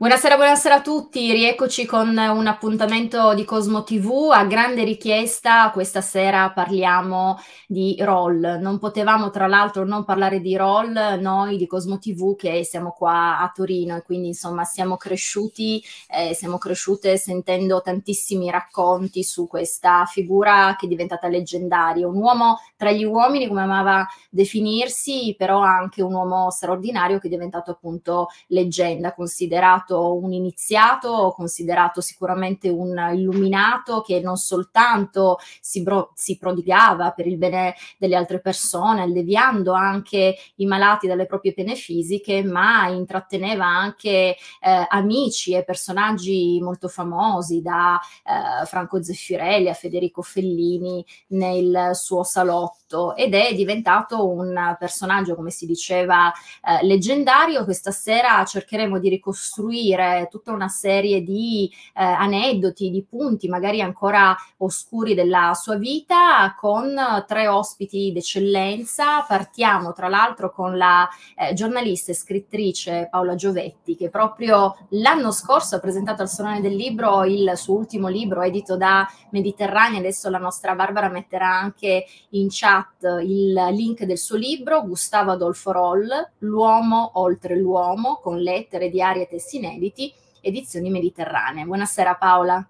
Buonasera, buonasera a tutti, rieccoci con un appuntamento di Cosmo TV. A grande richiesta questa sera parliamo di roll. Non potevamo tra l'altro non parlare di roll noi di Cosmo TV che siamo qua a Torino e quindi insomma siamo cresciuti, eh, siamo cresciute sentendo tantissimi racconti su questa figura che è diventata leggendaria. Un uomo tra gli uomini, come amava definirsi, però anche un uomo straordinario che è diventato appunto leggenda, considerato considerato un iniziato, considerato sicuramente un illuminato che non soltanto si, bro- si prodigava per il bene delle altre persone, alleviando anche i malati dalle proprie pene fisiche, ma intratteneva anche eh, amici e personaggi molto famosi, da eh, Franco Zeffirelli a Federico Fellini nel suo salotto ed è diventato un personaggio, come si diceva, eh, leggendario. Questa sera cercheremo di ricostruire costruire tutta una serie di eh, aneddoti, di punti magari ancora oscuri della sua vita con tre ospiti d'eccellenza. Partiamo tra l'altro con la eh, giornalista e scrittrice Paola Giovetti che proprio l'anno scorso ha presentato al Salone del Libro il suo ultimo libro edito da Mediterranea. Adesso la nostra Barbara metterà anche in chat il link del suo libro, Gustavo Adolfo Roll, L'uomo oltre l'uomo, con lettere, diarie e testi inediti, edizioni mediterranee. Buonasera Paola.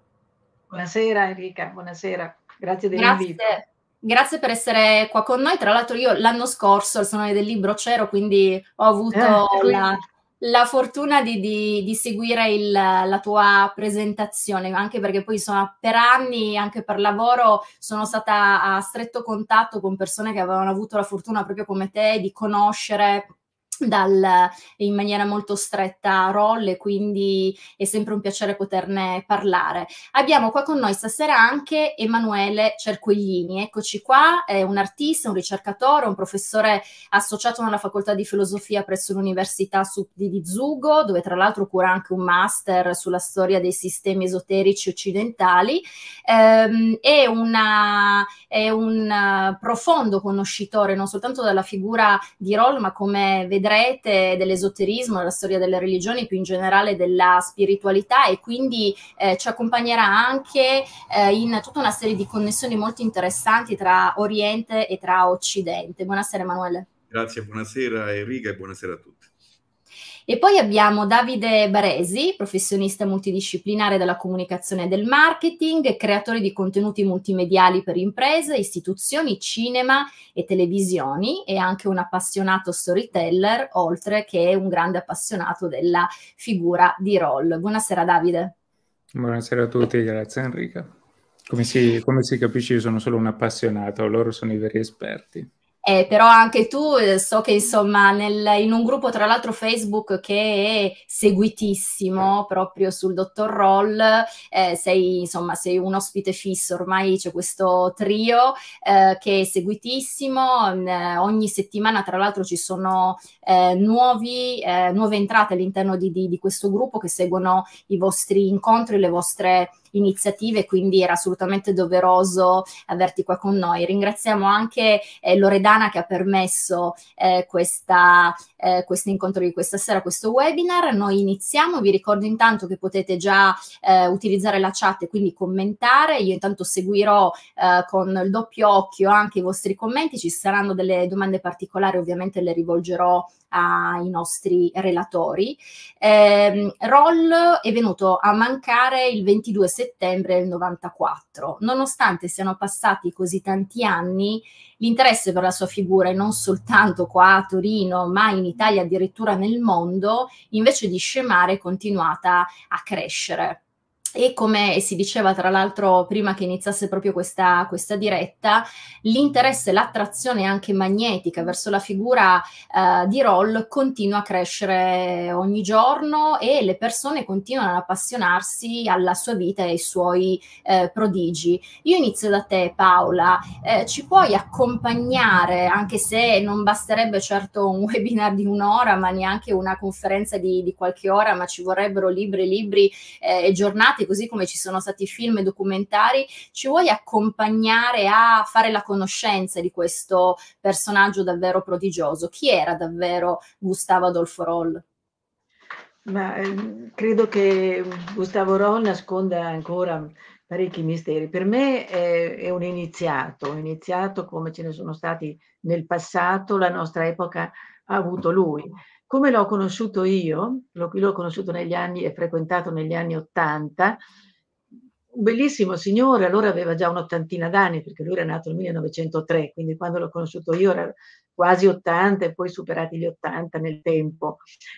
Buonasera Enrica, buonasera, grazie dell'invito. Grazie. Grazie per essere qua con noi. Tra l'altro, io l'anno scorso al Salone del Libro c'ero, quindi ho avuto eh, la, la, fortuna di, di, di seguire il, la tua presentazione, anche perché poi insomma, per anni, anche per lavoro, sono stata a stretto contatto con persone che avevano avuto la fortuna proprio come te di conoscere dal, in maniera molto stretta Rolle, quindi è sempre un piacere poterne parlare. Abbiamo qua con noi stasera anche Emanuele Cerqueglini, eccoci qua, è un artista, un ricercatore, un professore associato alla facoltà di filosofia presso l'Università di Zugo, dove tra l'altro cura anche un master sulla storia dei sistemi esoterici occidentali, ehm, è, una, è un profondo conoscitore non soltanto della figura di Roll, ma come vedremo rete dell'esoterismo, della storia delle religioni, più in generale della spiritualità e quindi eh, ci accompagnerà anche eh, in tutta una serie di connessioni molto interessanti tra Oriente e tra Occidente. Buonasera Emanuele. Grazie, buonasera Enrica e buonasera a tutti. E poi abbiamo Davide Baresi, professionista multidisciplinare della comunicazione e del marketing, creatore di contenuti multimediali per imprese, istituzioni, cinema e televisioni e anche un appassionato storyteller, oltre che un grande appassionato della figura di Roll. Buonasera Davide. Buonasera a tutti, grazie Enrica. Come si, come si capisce io sono solo un appassionato, loro sono i veri esperti. Eh, però anche tu eh, so che insomma nel, in un gruppo tra l'altro Facebook che è seguitissimo proprio sul dottor Roll eh, sei insomma sei un ospite fisso ormai c'è questo trio eh, che è seguitissimo. Mm, ogni settimana tra l'altro ci sono eh, nuovi, nuove entrate all'interno di, di, di questo gruppo che seguono i vostri incontri le vostre iniziative, quindi era assolutamente doveroso averti qua con noi. Ringraziamo anche eh, Loredana che ha permesso eh, questa, eh, questo incontro di questa sera, questo webinar. Noi iniziamo, vi ricordo intanto che potete già eh, utilizzare la chat e quindi commentare. Io intanto seguirò eh, con il doppio occhio anche i vostri commenti, ci saranno delle domande particolari, ovviamente le rivolgerò ai nostri relatori. Eh, Roll è venuto a mancare il 22 settembre del 94. Nonostante siano passati così tanti anni, l'interesse per la sua figura, e non soltanto qua a Torino, ma in Italia addirittura nel mondo, invece di scemare, è continuata a crescere e come si diceva tra l'altro prima che iniziasse proprio questa, questa diretta, l'interesse, l'attrazione anche magnetica verso la figura eh, di Roll continua a crescere ogni giorno e le persone continuano ad appassionarsi alla sua vita e ai suoi eh, prodigi. Io inizio da te Paola, eh, ci puoi accompagnare, anche se non basterebbe certo un webinar di un'ora, ma neanche una conferenza di, di qualche ora, ma ci vorrebbero libri libri eh, e giornate filmati, così come ci sono stati film e documentari, ci vuoi accompagnare a fare la conoscenza di questo personaggio davvero prodigioso? Chi era davvero Gustavo Adolfo Roll? Ma eh, credo che Gustavo Roll nasconda ancora parecchi misteri. Per me è, è, un iniziato, un iniziato come ce ne sono stati nel passato, la nostra epoca ha avuto lui. Come l'ho conosciuto io, l'ho, l'ho conosciuto negli anni e frequentato negli anni Ottanta, un bellissimo signore, allora aveva già un'ottantina d'anni perché lui era nato nel 1903, quindi quando l'ho conosciuto io era quasi 80 e poi superati gli 80 nel tempo.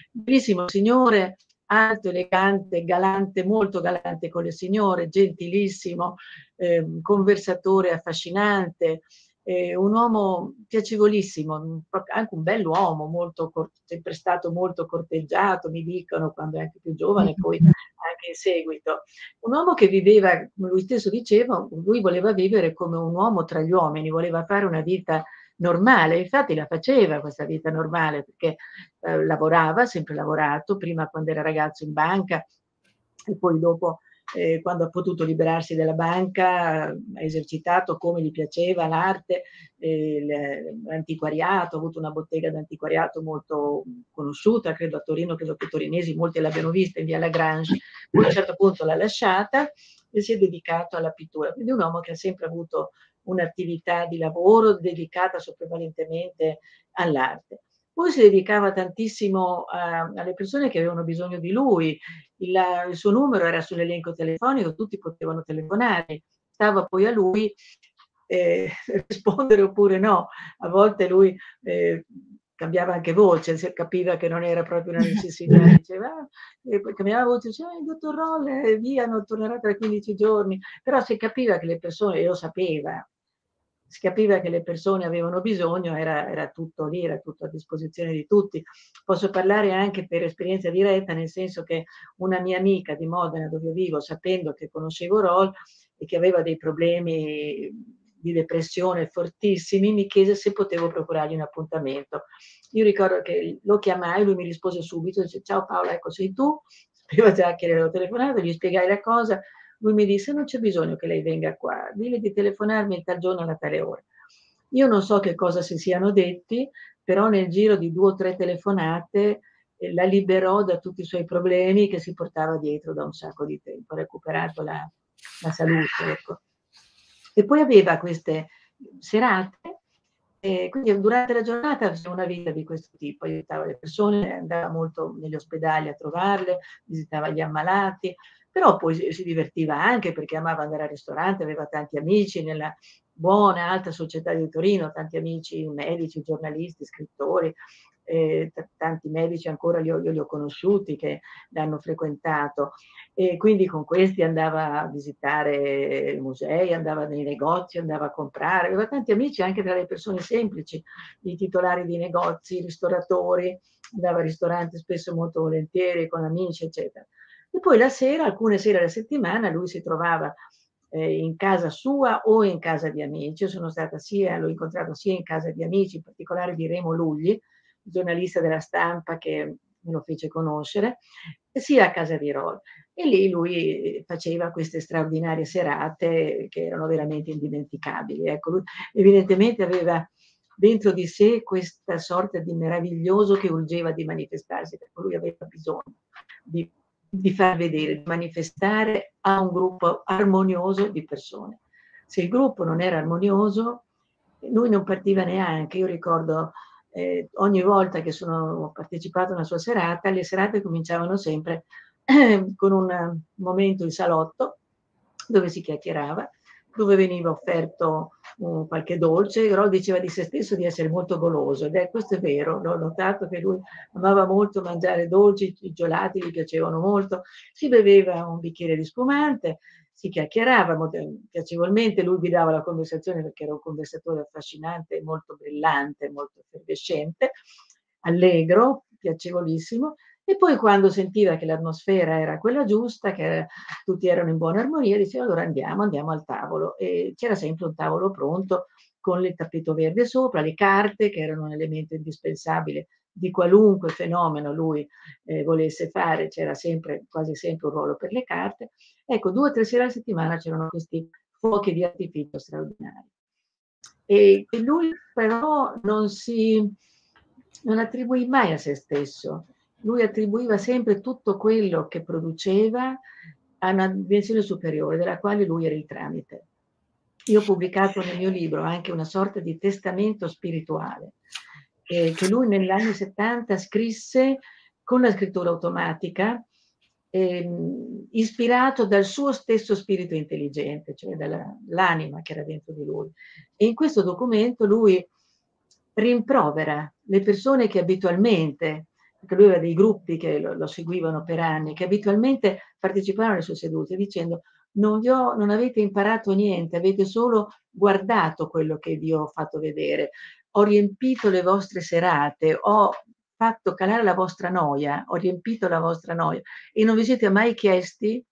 Bellissimo signore, alto, elegante, galante, molto galante con le signore, gentilissimo, eh, conversatore affascinante, eh, un uomo piacevolissimo, anche un bell'uomo, molto, sempre stato molto corteggiato, mi dicono, quando è anche più giovane, poi anche in seguito. Un uomo che viveva, come lui stesso diceva, lui voleva vivere come un uomo tra gli uomini, voleva fare una vita normale, infatti la faceva questa vita normale perché eh, lavorava, sempre lavorato, prima quando era ragazzo in banca e poi dopo eh, quando ha potuto liberarsi dalla banca, ha esercitato come gli piaceva l'arte, eh, l'antiquariato, ha avuto una bottega d'antiquariato molto conosciuta, credo a Torino, credo che i torinesi molti l'abbiano vista in via Lagrange, poi a un certo punto l'ha lasciata e si è dedicato alla pittura. Quindi un uomo che ha sempre avuto un'attività di lavoro dedicata prevalentemente all'arte. Poi si dedicava tantissimo a, alle persone che avevano bisogno di lui, il, il suo numero era sull'elenco telefonico, tutti potevano telefonare, stava poi a lui eh, rispondere oppure no. A volte lui eh, cambiava anche voce, si capiva che non era proprio una necessità, diceva, e poi cambiava voce, diceva, il dottor Rolle, via, non tornerà tra 15 giorni, però si capiva che le persone, e lo sapeva, si capiva che le persone avevano bisogno, era, era, tutto lì, era tutto a disposizione di tutti. Posso parlare anche per esperienza diretta, nel senso che una mia amica di Modena, dove vivo, sapendo che conoscevo Roll e che aveva dei problemi di depressione fortissimi, mi chiese se potevo procurargli un appuntamento. Io ricordo che lo chiamai, lui mi rispose subito, dice ciao Paola, ecco sei tu, sapeva già che avevo telefonato, gli spiegai la cosa, lui mi disse non c'è bisogno che lei venga qua, dile di telefonarmi il tal giorno alla tale ora. Io non so che cosa si siano detti, però nel giro di due o tre telefonate eh, la liberò da tutti i suoi problemi che si portava dietro da un sacco di tempo, recuperato la, la salute. Ecco. E poi aveva queste serate, e quindi durante la giornata aveva una vita di questo tipo, aiutava le persone, andava molto negli ospedali a trovarle, visitava gli ammalati, però poi si divertiva anche perché amava andare al ristorante, aveva tanti amici nella buona, alta società di Torino, tanti amici medici, giornalisti, scrittori, eh, tanti medici ancora io, io, li ho conosciuti che l'hanno frequentato e quindi con questi andava a visitare musei, andava nei negozi, andava a comprare, aveva tanti amici anche tra le persone semplici, i titolari di negozi, i ristoratori, andava al ristorante spesso molto volentieri con amici, eccetera. E poi la sera, alcune sere alla settimana, lui si trovava eh, in casa sua o in casa di amici. Io sono stata sia, l'ho incontrato sia in casa di amici, in particolare di Remo Lugli, giornalista della stampa che me lo fece conoscere, sia a casa di Roll. E lì lui faceva queste straordinarie serate che erano veramente indimenticabili. Ecco, lui evidentemente aveva dentro di sé questa sorta di meraviglioso che urgeva di manifestarsi, perché lui aveva bisogno di di far vedere, di manifestare a un gruppo armonioso di persone. Se il gruppo non era armonioso, lui non partiva neanche. Io ricordo eh, ogni volta che sono partecipato a una sua serata, le serate cominciavano sempre con un momento in salotto dove si chiacchierava dove veniva offerto um, qualche dolce, però diceva di se stesso di essere molto goloso ed è questo è vero, l'ho notato che lui amava molto mangiare dolci, i gelati gli piacevano molto, si beveva un bicchiere di spumante, si chiacchierava piacevolmente, lui guidava la conversazione perché era un conversatore affascinante, molto brillante, molto effervescente, allegro, piacevolissimo, e poi quando sentiva che l'atmosfera era quella giusta, che tutti erano in buona armonia, diceva allora andiamo, andiamo al tavolo. E c'era sempre un tavolo pronto con il tappeto verde sopra, le carte che erano un elemento indispensabile di qualunque fenomeno lui eh, volesse fare, c'era sempre, quasi sempre un ruolo per le carte. Ecco, due o tre sere alla settimana c'erano questi fuochi di artificio straordinari. E lui però non si non attribuì mai a se stesso lui attribuiva sempre tutto quello che produceva a una dimensione superiore, della quale lui era il tramite. Io ho pubblicato nel mio libro anche una sorta di testamento spirituale eh, che lui negli anni 70 scrisse con la scrittura automatica, eh, ispirato dal suo stesso spirito intelligente, cioè dall'anima che era dentro di lui. E in questo documento lui rimprovera le persone che abitualmente perché lui aveva dei gruppi che lo, lo, seguivano per anni, che abitualmente partecipavano alle sue sedute, dicendo non, ho, non avete imparato niente, avete solo guardato quello che vi ho fatto vedere, ho riempito le vostre serate, ho fatto calare la vostra noia, ho riempito la vostra noia e non vi siete mai chiesti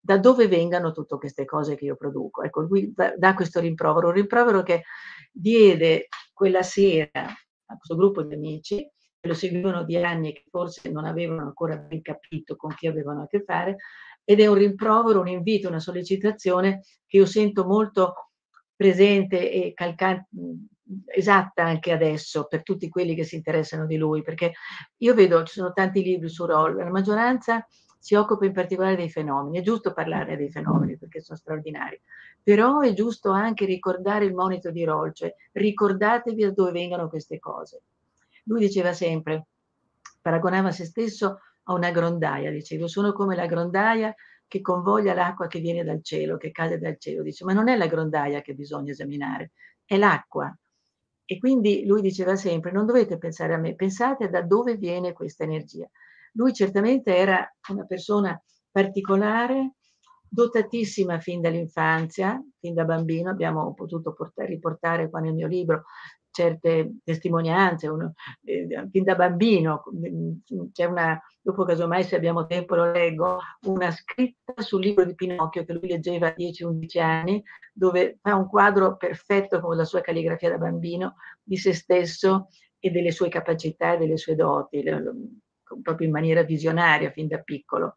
da dove vengano tutte queste cose che io produco. Ecco, lui dà questo rimprovero, un rimprovero che diede quella sera a questo gruppo di amici lo seguivano di anni e che forse non avevano ancora ben capito con chi avevano a che fare, ed è un rimprovero, un invito, una sollecitazione che io sento molto presente e calcante, esatta anche adesso per tutti quelli che si interessano di lui, perché io vedo, ci sono tanti libri su Roll, la maggioranza si occupa in particolare dei fenomeni, è giusto parlare dei fenomeni perché sono straordinari, però è giusto anche ricordare il monito di Roll, cioè ricordatevi da dove vengono queste cose. Lui diceva sempre, paragonava se stesso a una grondaia, diceva, sono come la grondaia che convoglia l'acqua che viene dal cielo, che cade dal cielo. Dice, ma non è la grondaia che bisogna esaminare, è l'acqua. E quindi lui diceva sempre, non dovete pensare a me, pensate da dove viene questa energia. Lui certamente era una persona particolare, dotatissima fin dall'infanzia, fin da bambino, abbiamo potuto portare, riportare qua nel mio libro certe testimonianze, uno, eh, fin da bambino, mm, c'è una, dopo casomai se abbiamo tempo lo leggo, una scritta sul libro di Pinocchio che lui leggeva a 10-11 anni, dove fa un quadro perfetto con la sua calligrafia da bambino di se stesso e delle sue capacità e delle sue doti, proprio in maniera visionaria fin da piccolo.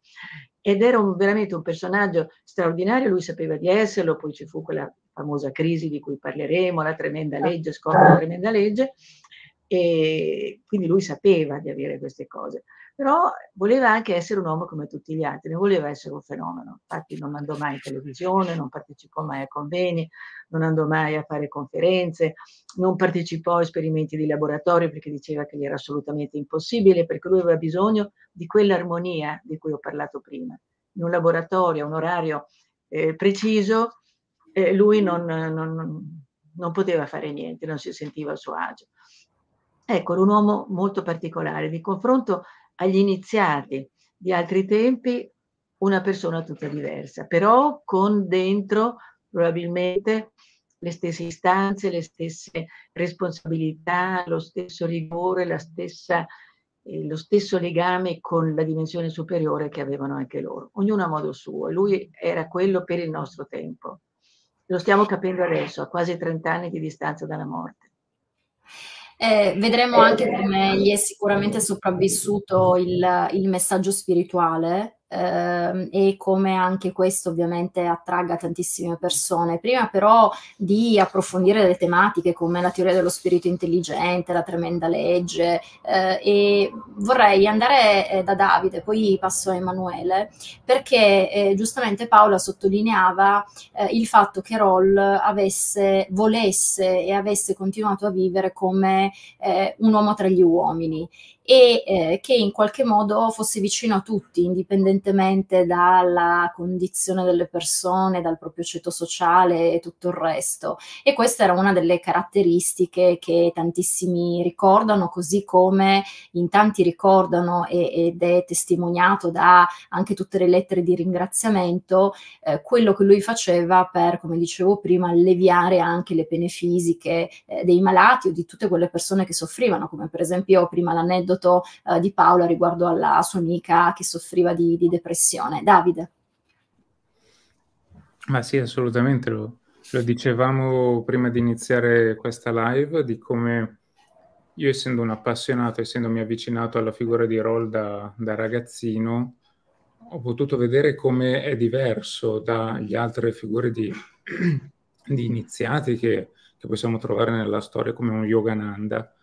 Ed era un, veramente un personaggio straordinario, lui sapeva di esserlo, poi ci fu quella famosa crisi di cui parleremo, la tremenda certo. legge, scoppia la tremenda legge, e quindi lui sapeva di avere queste cose, però voleva anche essere un uomo come tutti gli altri, non voleva essere un fenomeno, infatti non andò mai in televisione, non partecipò mai a conveni, non andò mai a fare conferenze, non partecipò a esperimenti di laboratorio perché diceva che gli era assolutamente impossibile, perché lui aveva bisogno di quell'armonia di cui ho parlato prima, in un laboratorio, un orario eh, preciso, eh, lui non, non, non, poteva fare niente, non si sentiva a suo agio. Ecco, era un uomo molto particolare, di confronto agli iniziati di altri tempi, una persona tutta diversa, però con dentro probabilmente le stesse istanze, le stesse responsabilità, lo stesso rigore, stessa, eh, lo stesso legame con la dimensione superiore che avevano anche loro, ognuno a modo suo. Lui era quello per il nostro tempo. Lo stiamo capendo adesso, a quasi 30 anni di distanza dalla morte. Eh, vedremo anche come gli è sicuramente sopravvissuto il, il messaggio spirituale eh, e come anche questo ovviamente attragga tantissime persone. Prima però di approfondire le tematiche come la teoria dello spirito intelligente, la tremenda legge eh, e vorrei andare eh, da Davide, poi passo a Emanuele, perché eh, giustamente Paola sottolineava eh, il fatto che Roll avesse, volesse e avesse continuato a vivere come eh, un uomo tra gli uomini e eh, che in qualche modo fosse vicino a tutti, indipendentemente dalla condizione delle persone, dal proprio ceto sociale e tutto il resto. E questa era una delle caratteristiche che tantissimi ricordano, così come in tanti ricordano e, ed è testimoniato da anche tutte le lettere di ringraziamento, eh, quello che lui faceva per, come dicevo prima, alleviare anche le pene fisiche eh, dei malati o di tutte quelle persone che soffrivano, come per esempio prima l'aneddoto l'aneddoto eh, di Paola riguardo alla sua amica che soffriva di, di depressione. Davide. Ma sì, assolutamente, lo, lo dicevamo prima di iniziare questa live, di come io essendo un appassionato, essendomi avvicinato alla figura di Roll da, da ragazzino, ho potuto vedere come è diverso dalle altre figure di, di iniziati che, che, possiamo trovare nella storia, come un Yogananda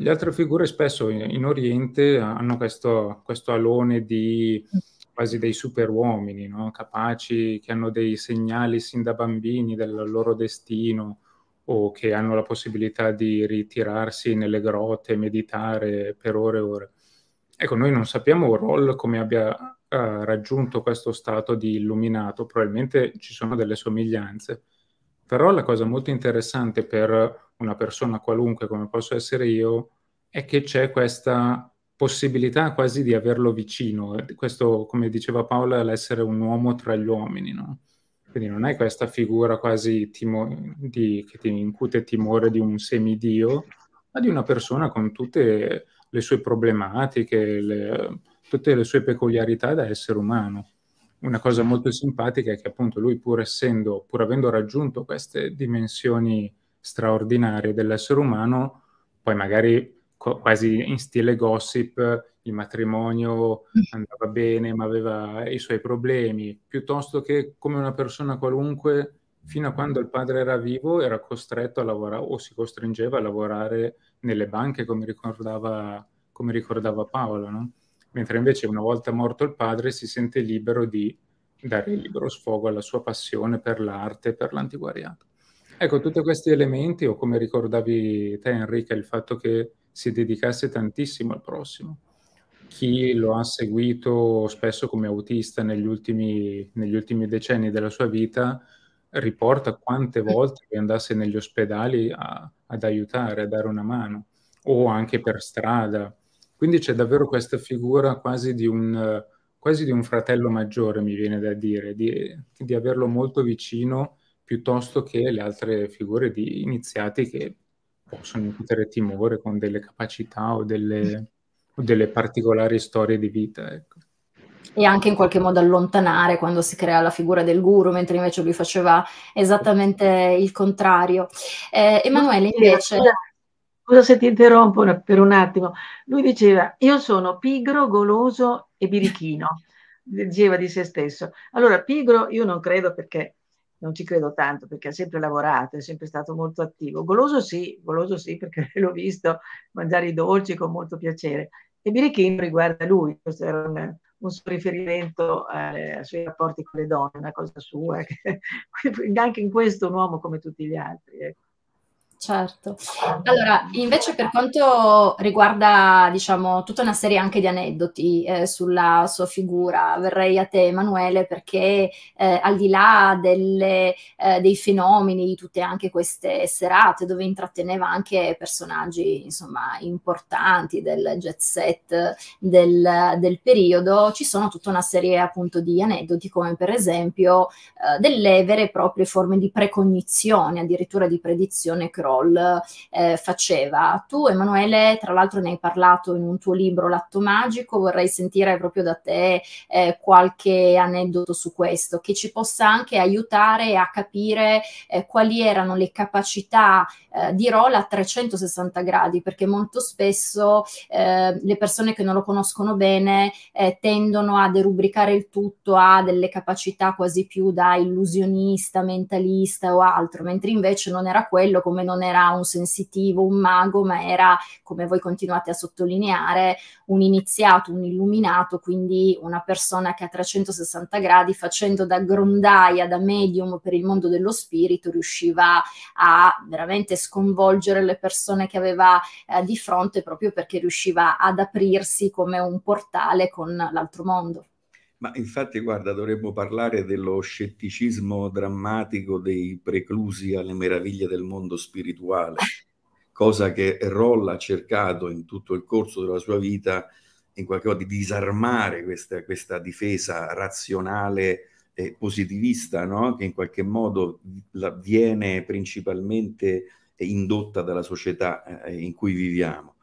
Le altre figure spesso in Oriente hanno questo, questo alone di quasi dei superuomini, no? capaci, che hanno dei segnali sin da bambini del loro destino o che hanno la possibilità di ritirarsi nelle grotte meditare per ore e ore. Ecco, noi non sappiamo Roll come abbia uh, raggiunto questo stato di illuminato, probabilmente ci sono delle somiglianze, però la cosa molto interessante per una persona qualunque come posso essere io è che c'è questa possibilità quasi di averlo vicino. Questo, come diceva Paola, l'essere un uomo tra gli uomini, no? Quindi non è questa figura quasi timo- di, che ti incute timore di un semidio, ma di una persona con tutte le sue problematiche, le, tutte le sue peculiarità da essere umano. Una cosa molto simpatica è che appunto lui, pur essendo, pur avendo raggiunto queste dimensioni straordinarie dell'essere umano, poi magari quasi in stile gossip, il matrimonio andava bene ma aveva i suoi problemi, piuttosto che come una persona qualunque, fino a quando il padre era vivo, era costretto a lavorare o si costringeva a lavorare nelle banche, come ricordava, come ricordava Paolo, no? mentre invece una volta morto il padre si sente libero di dare libero sfogo alla sua passione per l'arte e per l'antiquariato. Ecco, tutti questi elementi, o come ricordavi te Enrica, il fatto che si dedicasse tantissimo al prossimo. Chi lo ha seguito spesso come autista negli ultimi, negli ultimi decenni della sua vita riporta quante volte andasse negli ospedali a, ad aiutare, a dare una mano, o anche per strada. Quindi c'è davvero questa figura quasi di un, quasi di un fratello maggiore, mi viene da dire, di, di averlo molto vicino piuttosto che le altre figure di iniziati che possono incutere timore con delle capacità o delle, o delle particolari storie di vita. Ecco. E anche in qualche modo allontanare quando si crea la figura del guru, mentre invece lui faceva esattamente il contrario. Eh, Emanuele invece... Scusa se ti interrompo per un attimo. Lui diceva, io sono pigro, goloso e birichino, diceva di se stesso. Allora, pigro io non credo perché non ci credo tanto perché ha sempre lavorato, è sempre stato molto attivo. Goloso sì, goloso sì perché l'ho visto mangiare i dolci con molto piacere. E birichino riguarda lui, questo era un, un suo riferimento eh, ai suoi rapporti con le donne, una cosa sua, che, anche in questo un uomo come tutti gli altri. Ecco. Certo. Allora, invece per quanto riguarda, diciamo, tutta una serie anche di aneddoti eh, sulla sua figura, verrei a te Emanuele perché eh, al di là delle, eh, dei fenomeni di tutte anche queste serate dove intratteneva anche personaggi, insomma, importanti del jet set del, del periodo, ci sono tutta una serie appunto di aneddoti come per esempio eh, delle vere e proprie forme di precognizione, addirittura di predizione crociata Kroll eh, faceva. Tu, Emanuele, tra l'altro ne hai parlato in un tuo libro L'atto magico, vorrei sentire proprio da te eh, qualche aneddoto su questo, che ci possa anche aiutare a capire eh, quali erano le capacità eh, di Roll a 360 gradi, perché molto spesso eh, le persone che non lo conoscono bene eh, tendono a derubricare il tutto a delle capacità quasi più da illusionista, mentalista o altro, mentre invece non era quello come non non era un sensitivo, un mago, ma era, come voi continuate a sottolineare, un iniziato, un illuminato, quindi una persona che a 360 gradi, facendo da grondaia, da medium per il mondo dello spirito, riusciva a veramente sconvolgere le persone che aveva eh, di fronte proprio perché riusciva ad aprirsi come un portale con l'altro mondo. Ma infatti, guarda, dovremmo parlare dello scetticismo drammatico dei preclusi alle meraviglie del mondo spirituale, cosa che Roll ha cercato in tutto il corso della sua vita in qualche modo di disarmare questa, questa difesa razionale e positivista, no? che in qualche modo viene principalmente indotta dalla società eh, in cui viviamo.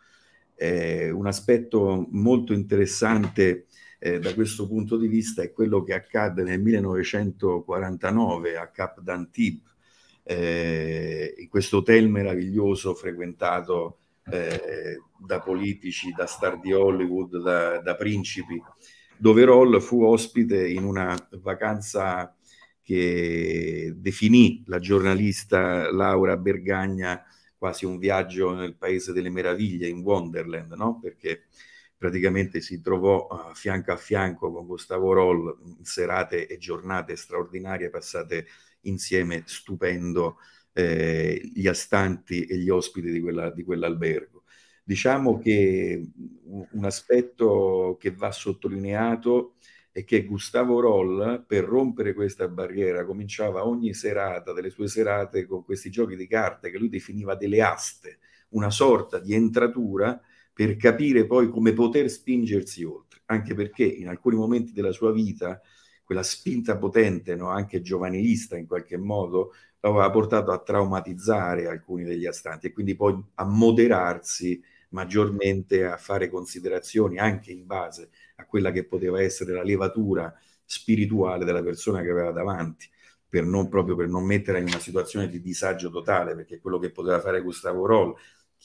Eh, un aspetto molto interessante eh, da questo punto di vista è quello che accadde nel 1949 a Cap d'Antibes, eh, in questo hotel meraviglioso frequentato eh, da politici, da star di Hollywood, da, da principi, dove Roll fu ospite in una vacanza che definì la giornalista Laura Bergagna quasi un viaggio nel paese delle meraviglie, in Wonderland, no? Perché praticamente si trovò uh, fianco a fianco con Gustavo Roll serate e giornate straordinarie passate insieme, stupendo eh, gli astanti e gli ospiti di, quella, di quell'albergo. Diciamo che un aspetto che va sottolineato è che Gustavo Roll, per rompere questa barriera, cominciava ogni serata delle sue serate con questi giochi di carte che lui definiva delle aste, una sorta di entratura per capire poi come poter spingersi oltre, anche perché in alcuni momenti della sua vita quella spinta potente, no, anche giovanilista in qualche modo, lo aveva portato a traumatizzare alcuni degli astanti e quindi poi a moderarsi maggiormente, a fare considerazioni anche in base a quella che poteva essere la levatura spirituale della persona che aveva davanti, per non, proprio per non mettere in una situazione di disagio totale, perché quello che poteva fare Gustavo Roll,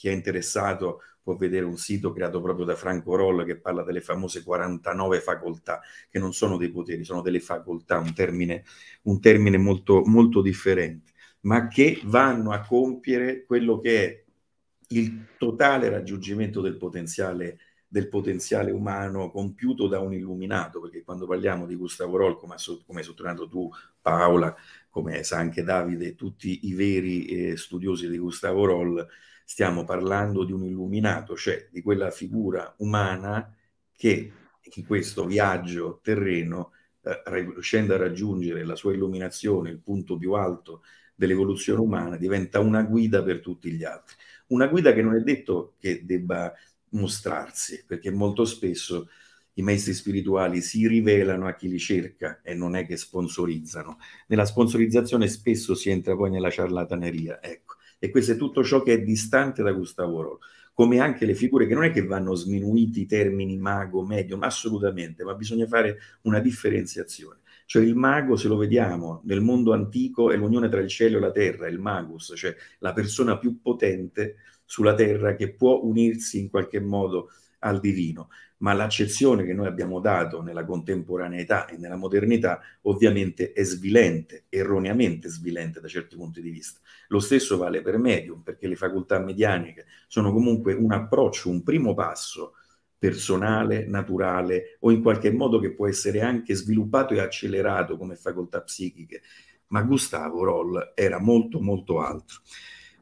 chi è interessato può vedere un sito creato proprio da Franco Roll che parla delle famose 49 facoltà, che non sono dei poteri, sono delle facoltà, un termine, un termine molto, molto differente, ma che vanno a compiere quello che è il totale raggiungimento del potenziale, del potenziale umano compiuto da un illuminato, perché quando parliamo di Gustavo Roll, come, hai sottolineato tu, Paola, come sa anche Davide, tutti i veri eh, studiosi di Gustavo Roll, stiamo parlando di un illuminato, cioè di quella figura umana che in questo viaggio terreno, eh, riuscendo a raggiungere la sua illuminazione, il punto più alto dell'evoluzione umana, diventa una guida per tutti gli altri. Una guida che non è detto che debba mostrarsi, perché molto spesso i maestri spirituali si rivelano a chi li cerca e non è che sponsorizzano. Nella sponsorizzazione spesso si entra poi nella ciarlataneria. Ecco e questo è tutto ciò che è distante da Gustavo Roll, come anche le figure che non è che vanno sminuiti i termini mago, medium, assolutamente, ma bisogna fare una differenziazione. Cioè il mago, se lo vediamo, nel mondo antico è l'unione tra il cielo e la terra, il magus, cioè la persona più potente sulla terra che può unirsi in qualche modo al divino ma l'accezione che noi abbiamo dato nella contemporaneità e nella modernità ovviamente è svilente, erroneamente svilente da certi punti di vista. Lo stesso vale per medium, perché le facoltà medianiche sono comunque un approccio, un primo passo personale, naturale o in qualche modo che può essere anche sviluppato e accelerato come facoltà psichiche, ma Gustavo Roll era molto molto altro.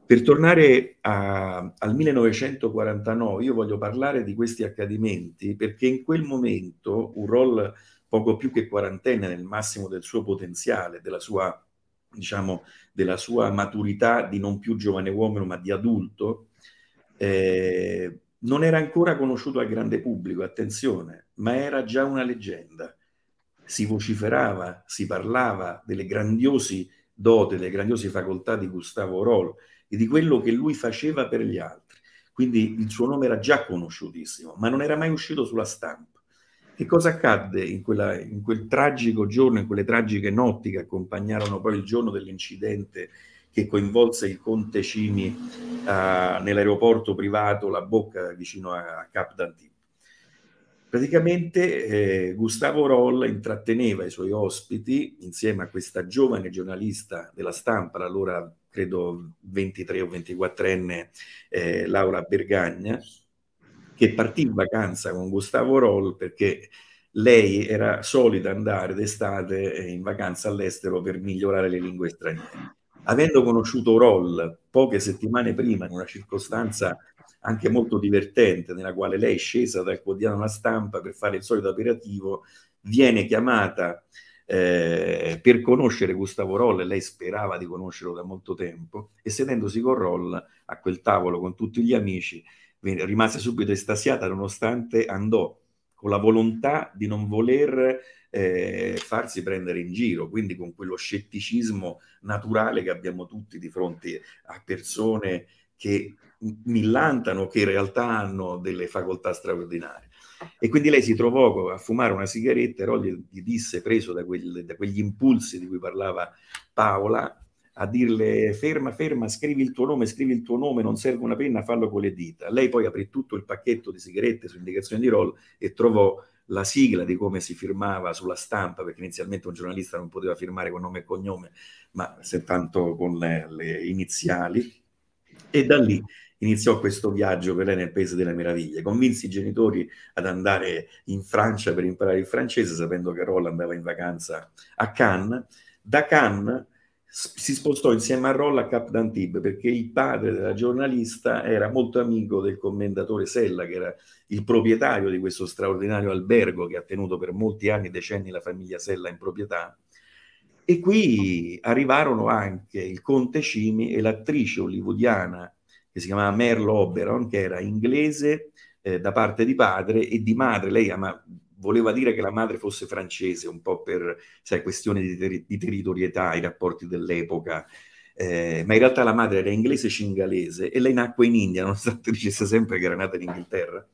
Per tornare a, al 1949, io voglio parlare di questi accadimenti perché in quel momento un rol poco più che quarantenne nel massimo del suo potenziale, della sua, diciamo, della sua maturità di non più giovane uomo ma di adulto, eh, non era ancora conosciuto al grande pubblico, attenzione, ma era già una leggenda. Si vociferava, si parlava delle grandiosi doti, delle grandiose facoltà di Gustavo Roll e di quello che lui faceva per gli altri. Quindi il suo nome era già conosciutissimo, ma non era mai uscito sulla stampa. Che cosa accadde in, quella, in quel tragico giorno, in quelle tragiche notti che accompagnarono poi il giorno dell'incidente che coinvolse il conte Cini uh, nell'aeroporto privato La Bocca vicino a, a Cap d'Antibes? Praticamente eh, Gustavo Roll intratteneva i suoi ospiti insieme a questa giovane giornalista della stampa, allora credo 23 o 24enne eh, Laura Bergagna, che partì in vacanza con Gustavo Roll perché lei era solita andare d'estate eh, in vacanza all'estero per migliorare le lingue straniere. Avendo conosciuto Roll poche settimane prima in una circostanza anche molto divertente, nella quale lei è scesa dal quotidiano La Stampa per fare il solito aperitivo, viene chiamata eh, per conoscere Gustavo Roll, lei sperava di conoscerlo da molto tempo, e sedendosi con Roll a quel tavolo con tutti gli amici, rimase subito estasiata nonostante andò con la volontà di non voler eh, farsi prendere in giro, quindi con quello scetticismo naturale che abbiamo tutti di fronte a persone che millantano che in realtà hanno delle facoltà straordinarie. E quindi lei si trovò a fumare una sigaretta e Rolli gli disse, preso da, quel, da quegli impulsi di cui parlava Paola, a dirle ferma, ferma, scrivi il tuo nome, scrivi il tuo nome, non serve una penna, fallo con le dita. Lei poi aprì tutto il pacchetto di sigarette su indicazione di Roll e trovò la sigla di come si firmava sulla stampa, perché inizialmente un giornalista non poteva firmare con nome e cognome, ma soltanto con le, le iniziali E da lì iniziò questo viaggio per lei nel Paese delle Meraviglie. Convinse i genitori ad andare in Francia per imparare il francese, sapendo che Roll andava in vacanza a Cannes. Da Cannes si spostò insieme a Roll a Cap d'Antibes perché il padre della giornalista era molto amico del commendatore Sella, che era il proprietario di questo straordinario albergo che ha tenuto per molti anni, decenni la famiglia Sella in proprietà. E qui arrivarono anche il conte Cimi e l'attrice hollywoodiana che si chiamava Merle Oberon, che era inglese eh, da parte di padre e di madre. Lei ama, voleva dire che la madre fosse francese, un po' per sai, questioni di, ter- di territorietà, i rapporti dell'epoca. Eh, ma in realtà la madre era inglese cingalese e lei nacque in India, nonostante dicesse sempre che era nata in Inghilterra.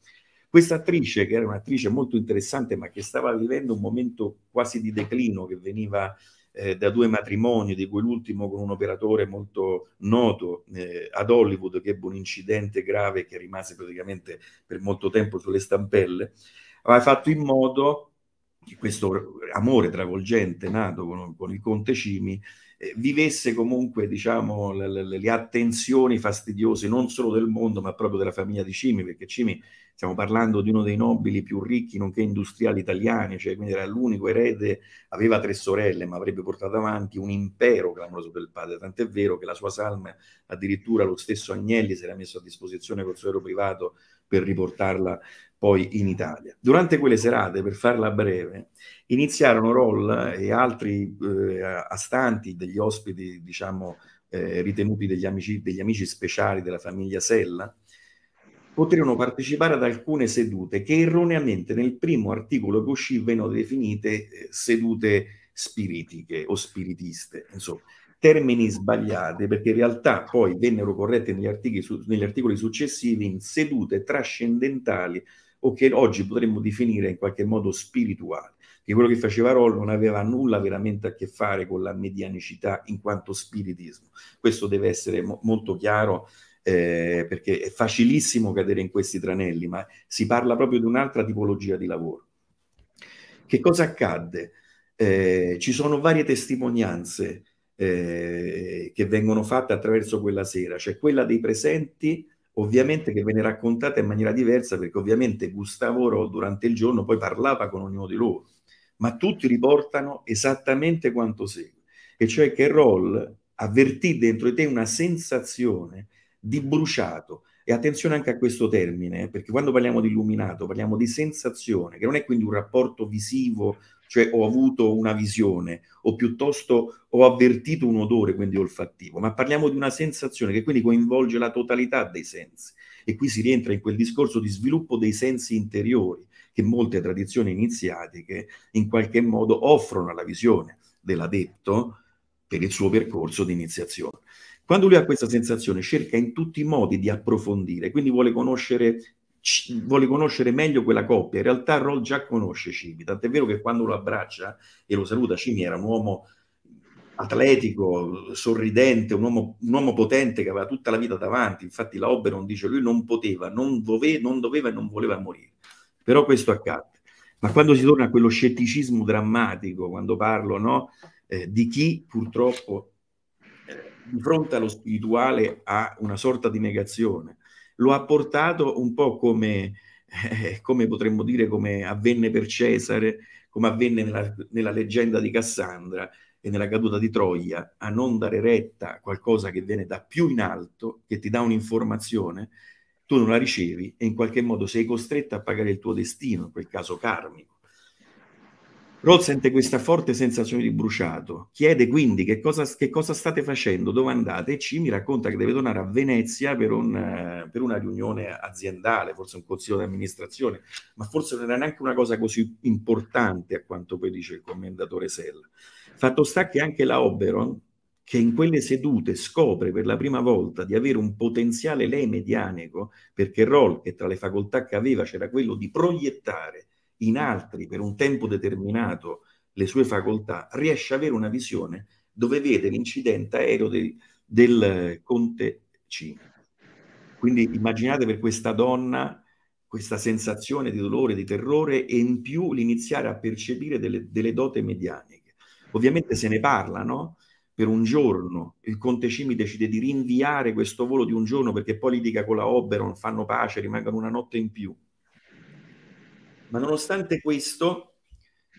Questa attrice, che era un'attrice molto interessante, ma che stava vivendo un momento quasi di declino, che veniva eh, da due matrimoni, di cui l'ultimo con un operatore molto noto eh, ad Hollywood, che ebbe un incidente grave che rimase praticamente per molto tempo sulle stampelle, aveva fatto in modo che questo amore travolgente nato con, con il conte Cimi eh, vivesse comunque diciamo, le, le, le, attenzioni fastidiose non solo del mondo ma proprio della famiglia di Cimi, perché Cimi stiamo parlando di uno dei nobili più ricchi nonché industriali italiani, cioè quindi era l'unico erede, aveva tre sorelle ma avrebbe portato avanti un impero clamoroso del padre, tant'è vero che la sua salma addirittura lo stesso Agnelli si era messo a disposizione col suo aereo privato per riportarla poi in Italia. Durante quelle serate, per farla breve, iniziarono Roll e altri eh, astanti degli ospiti, diciamo, eh, ritenuti degli amici, degli amici speciali della famiglia Sella, poterono partecipare ad alcune sedute che erroneamente nel primo articolo che uscì vennero definite eh, sedute spiritiche o spiritiste, insomma, termini sbagliati perché in realtà poi vennero corrette negli articoli, su, negli articoli successivi in sedute trascendentali o che oggi potremmo definire in qualche modo spirituali. Che quello che faceva Roll non aveva nulla veramente a che fare con la medianicità in quanto spiritismo. Questo deve essere mo- molto chiaro eh, perché è facilissimo cadere in questi tranelli, ma si parla proprio di un'altra tipologia di lavoro. Che cosa accadde? Eh, ci sono varie testimonianze eh, che vengono fatte attraverso quella sera, cioè quella dei presenti ovviamente che viene raccontata in maniera diversa perché ovviamente Gustavo Ro durante il giorno poi parlava con ognuno di loro, ma tutti riportano esattamente quanto segue, e cioè che Roll avvertì dentro di te una sensazione di bruciato. E attenzione anche a questo termine, eh, perché quando parliamo di illuminato parliamo di sensazione, che non è quindi un rapporto visivo, cioè ho avuto una visione, o piuttosto ho avvertito un odore, quindi olfattivo, ma parliamo di una sensazione che quindi coinvolge la totalità dei sensi. E qui si rientra in quel discorso di sviluppo dei sensi interiori che molte tradizioni iniziatiche in qualche modo offrono alla visione dell'adepto per il suo percorso di iniziazione. Quando lui ha questa sensazione, cerca in tutti i modi di approfondire, quindi vuole conoscere, vuole conoscere meglio quella coppia. In realtà Roll già conosce Cimi, tant'è vero che quando lo abbraccia e lo saluta, Cimi era un uomo atletico, sorridente, un uomo, un uomo, potente che aveva tutta la vita davanti. Infatti la Oberon dice lui non poteva, non, dove, non doveva e non voleva morire. Però questo accadde. Ma quando si torna a quello scetticismo drammatico, quando parlo no, eh, di chi purtroppo di fronte allo spirituale ha una sorta di negazione. Lo ha portato un po' come, eh, come potremmo dire, come avvenne per Cesare, come avvenne nella, nella leggenda di Cassandra e nella caduta di Troia, a non dare retta a qualcosa che viene da più in alto, che ti dà un'informazione, tu non la ricevi e in qualche modo sei costretto a pagare il tuo destino, in quel caso karmico. Roll sente questa forte sensazione di bruciato, chiede quindi che cosa, che cosa, state facendo, dove andate e ci mi racconta che deve tornare a Venezia per, un, uh, per una riunione aziendale, forse un consiglio di amministrazione, ma forse non era neanche una cosa così importante a quanto poi dice il commendatore Sella. Fatto sta che anche la Oberon, che in quelle sedute scopre per la prima volta di avere un potenziale lei medianico, perché Roll, che tra le facoltà che aveva c'era quello di proiettare in altri per un tempo determinato le sue facoltà, riesce ad avere una visione dove vede l'incidente aereo de, del conte Cina. Quindi immaginate per questa donna questa sensazione di dolore, di terrore e in più l'iniziare a percepire delle, delle dote medianiche. Ovviamente se ne parla, no? per un giorno, il Conte Cimi decide di rinviare questo volo di un giorno perché poi litiga con la Oberon, fanno pace, rimangono una notte in più. Ma nonostante questo,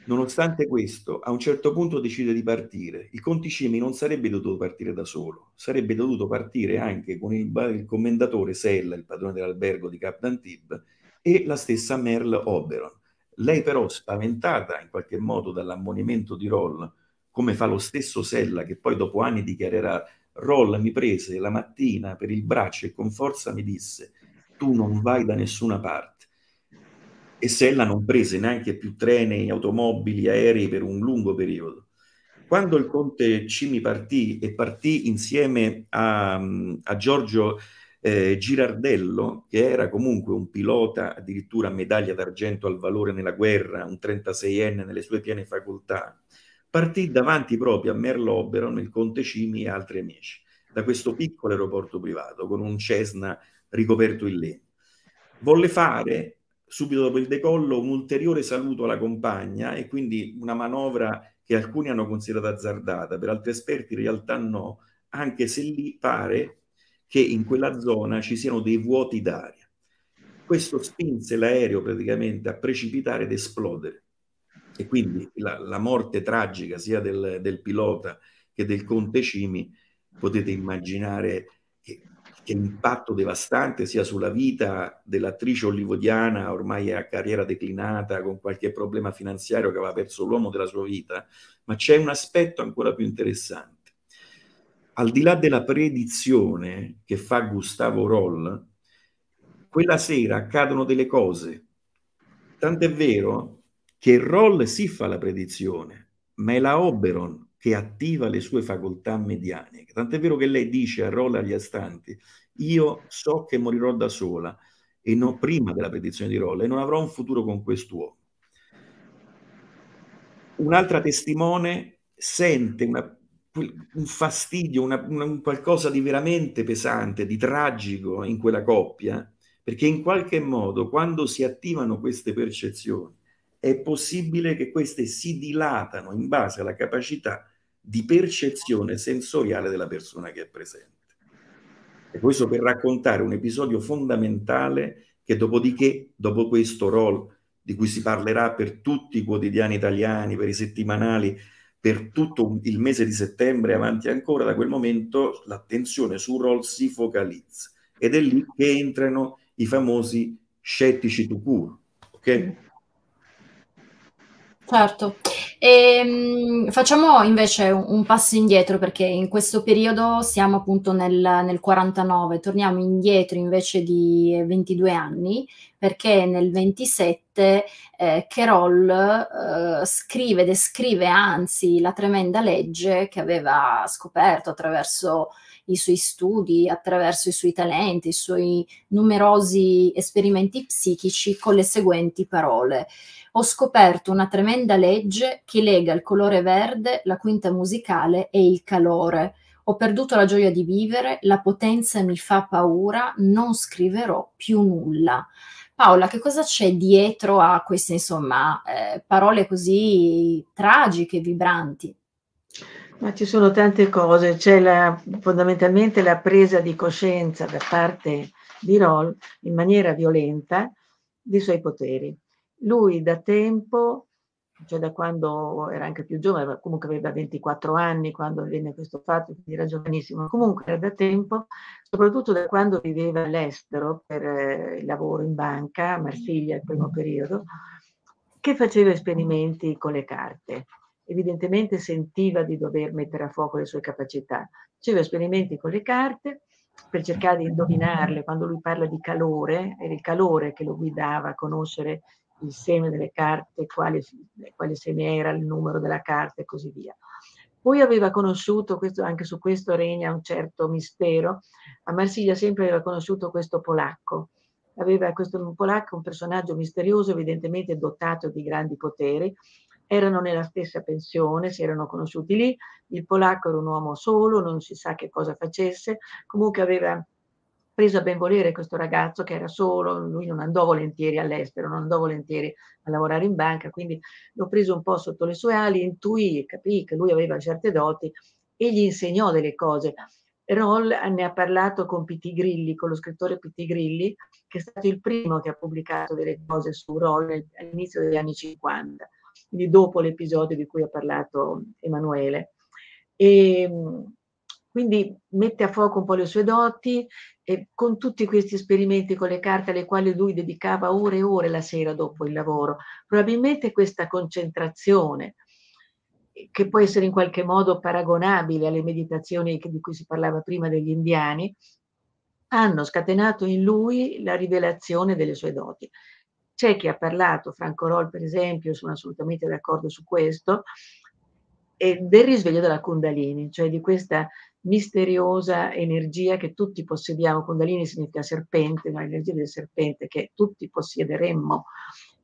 nonostante questo, a un certo punto decide di partire. Il Conte Cimi non sarebbe dovuto partire da solo, sarebbe dovuto partire anche con il, il commendatore Sella, il padrone dell'albergo di Cap d'Antibes, e la stessa Merle Oberon. Lei però, spaventata in qualche modo dall'ammonimento di Roll, come fa lo stesso Sella che poi dopo anni dichiarerà Roll mi prese la mattina per il braccio e con forza mi disse tu non vai da nessuna parte. E Sella non prese neanche più treni, automobili, aerei per un lungo periodo. Quando il conte Cimi partì e partì insieme a, a Giorgio eh, Girardello, che era comunque un pilota addirittura medaglia d'argento al valore nella guerra, un 36enne nelle sue piene facoltà, partì davanti proprio a Merloberon, il Conte Cimi e altri amici, da questo piccolo aeroporto privato con un Cessna ricoperto in legno. Volle fare subito dopo il decollo un ulteriore saluto alla compagna e quindi una manovra che alcuni hanno considerato azzardata, per altri esperti in realtà no, anche se lì pare che in quella zona ci siano dei vuoti d'aria. Questo spinse l'aereo praticamente a precipitare ed esplodere e quindi la, la morte tragica sia del, del, pilota che del conte Cimi, potete immaginare che, che impatto devastante sia sulla vita dell'attrice olivodiana, ormai a carriera declinata, con qualche problema finanziario che aveva perso l'uomo della sua vita, ma c'è un aspetto ancora più interessante. Al di là della predizione che fa Gustavo Roll, quella sera accadono delle cose. Tant'è vero che Roll si fa la predizione, ma è la Oberon che attiva le sue facoltà medianiche. Tant'è vero che lei dice a Roll agli astanti, io so che morirò da sola, e non prima della predizione di Roll, e non avrò un futuro con quest'uomo. Un'altra testimone sente una, un fastidio, una, una, qualcosa di veramente pesante, di tragico in quella coppia, perché in qualche modo quando si attivano queste percezioni, è possibile che queste si dilatano in base alla capacità di percezione sensoriale della persona che è presente. E questo per raccontare un episodio fondamentale che dopodiché, dopo questo rol di cui si parlerà per tutti i quotidiani italiani, per i settimanali, per tutto il mese di settembre avanti ancora, da quel momento l'attenzione sul rol si focalizza ed è lì che entrano i famosi scettici to cure, ok? Certo. Ehm, facciamo invece un, passo indietro perché in questo periodo siamo appunto nel, nel 49, torniamo indietro invece di 22 anni perché nel 27 eh, Carroll eh, scrive, descrive anzi la tremenda legge che aveva scoperto attraverso i suoi studi, attraverso i suoi talenti, i suoi numerosi esperimenti psichici con le seguenti parole. Ho scoperto una tremenda legge che lega il colore verde, la quinta musicale e il calore. Ho perduto la gioia di vivere, la potenza mi fa paura, non scriverò più nulla. Paola, che cosa c'è dietro a queste, insomma, eh, parole così tragiche, vibranti? Ma ci sono tante cose, c'è la, fondamentalmente la presa di coscienza da parte di Roll in maniera violenta dei suoi poteri. Lui da tempo, cioè da quando era anche più giovane, comunque aveva 24 anni quando avvenne questo fatto, quindi era giovanissimo, comunque era da tempo, soprattutto da quando viveva all'estero per eh, il lavoro in banca, a Marsiglia il primo periodo, che faceva esperimenti con le carte evidentemente sentiva di dover mettere a fuoco le sue capacità. Faceva esperimenti con le carte per cercare di indovinarle. Quando lui parla di calore, era il calore che lo guidava a conoscere il seme delle carte, quale, quale seme era, il numero della carta e così via. Poi aveva conosciuto, questo, anche su questo regna un certo mistero, a Marsiglia sempre aveva conosciuto questo polacco. Aveva questo polacco, un personaggio misterioso, evidentemente dotato di grandi poteri, erano nella stessa pensione, si erano conosciuti lì, il polacco era un uomo solo, non si sa che cosa facesse, comunque aveva preso a ben volere questo ragazzo che era solo, lui non andò volentieri all'estero, non andò volentieri a lavorare in banca, quindi l'ho preso un po' sotto le sue ali, intuì, capì che lui aveva certe doti e gli insegnò delle cose. Roll ne ha parlato con Pitti Grilli, con lo scrittore Pitti Grilli, che è stato il primo che ha pubblicato delle cose su Roll all'inizio degli anni 50, quindi dopo l'episodio di cui ha parlato Emanuele. E, quindi mette a fuoco un po' le sue doti e con tutti questi esperimenti con le carte alle quali lui dedicava ore e ore la sera dopo il lavoro. Probabilmente questa concentrazione, che può essere in qualche modo paragonabile alle meditazioni di cui si parlava prima degli indiani, hanno scatenato in lui la rivelazione delle sue doti. C'è chi ha parlato, Franco Roll per esempio, sono assolutamente d'accordo su questo, del risveglio della Kundalini, cioè di questa misteriosa energia che tutti possediamo. Kundalini significa serpente, l'energia del serpente che tutti possiederemmo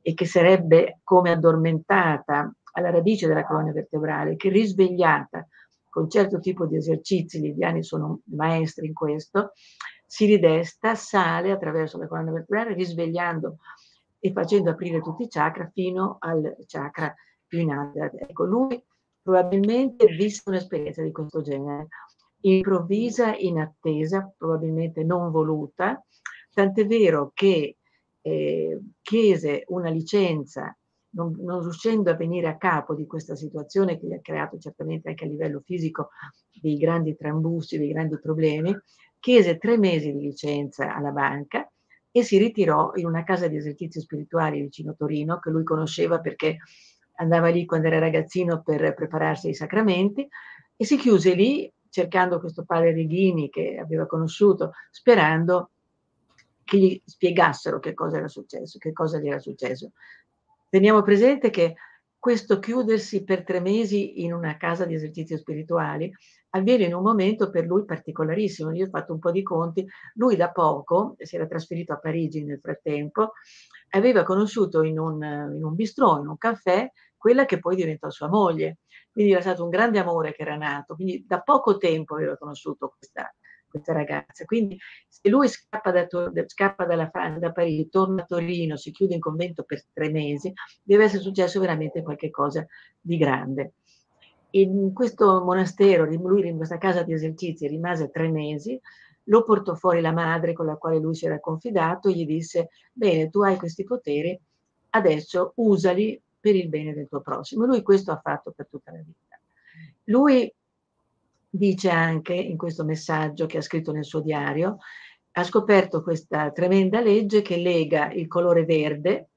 e che sarebbe come addormentata alla radice della colonna vertebrale, che risvegliata con certo tipo di esercizi, gli indiani sono maestri in questo, si ridesta, sale attraverso la colonna vertebrale, risvegliando e facendo aprire tutti i chakra fino al chakra più in alto. Ecco, lui probabilmente visse un'esperienza di questo genere improvvisa, inattesa, probabilmente non voluta, tant'è vero che eh, chiese una licenza, non, non, riuscendo a venire a capo di questa situazione che gli ha creato certamente anche a livello fisico dei grandi trambusti, dei grandi problemi, chiese tre mesi di licenza alla banca e si ritirò in una casa di esercizi spirituali vicino Torino, che lui conosceva perché andava lì quando era ragazzino per prepararsi ai sacramenti, e si chiuse lì cercando questo padre Righini che aveva conosciuto, sperando che gli spiegassero che cosa era successo, che cosa gli era successo. Teniamo presente che questo chiudersi per tre mesi in una casa di esercizi spirituali avviene in un momento per lui particolarissimo. Io ho fatto un po' di conti. Lui da poco, si era trasferito a Parigi nel frattempo, aveva conosciuto in un, in un bistrò, in un caffè, quella che poi diventò sua moglie. Quindi era stato un grande amore che era nato, quindi da poco tempo aveva conosciuto questa, questa ragazza. Quindi se lui scappa, da, scappa dalla Francia, da Parigi, torna a Torino, si chiude in convento per tre mesi, deve essere successo veramente qualcosa di grande. In questo monastero, lui in questa casa di esercizi rimase tre mesi, lo portò fuori la madre con la quale lui si era confidato e gli disse, bene, tu hai questi poteri, adesso usali per il bene del tuo prossimo. Lui questo ha fatto per tutta la vita. Lui dice anche in questo messaggio che ha scritto nel suo diario, ha scoperto questa tremenda legge che lega il colore verde,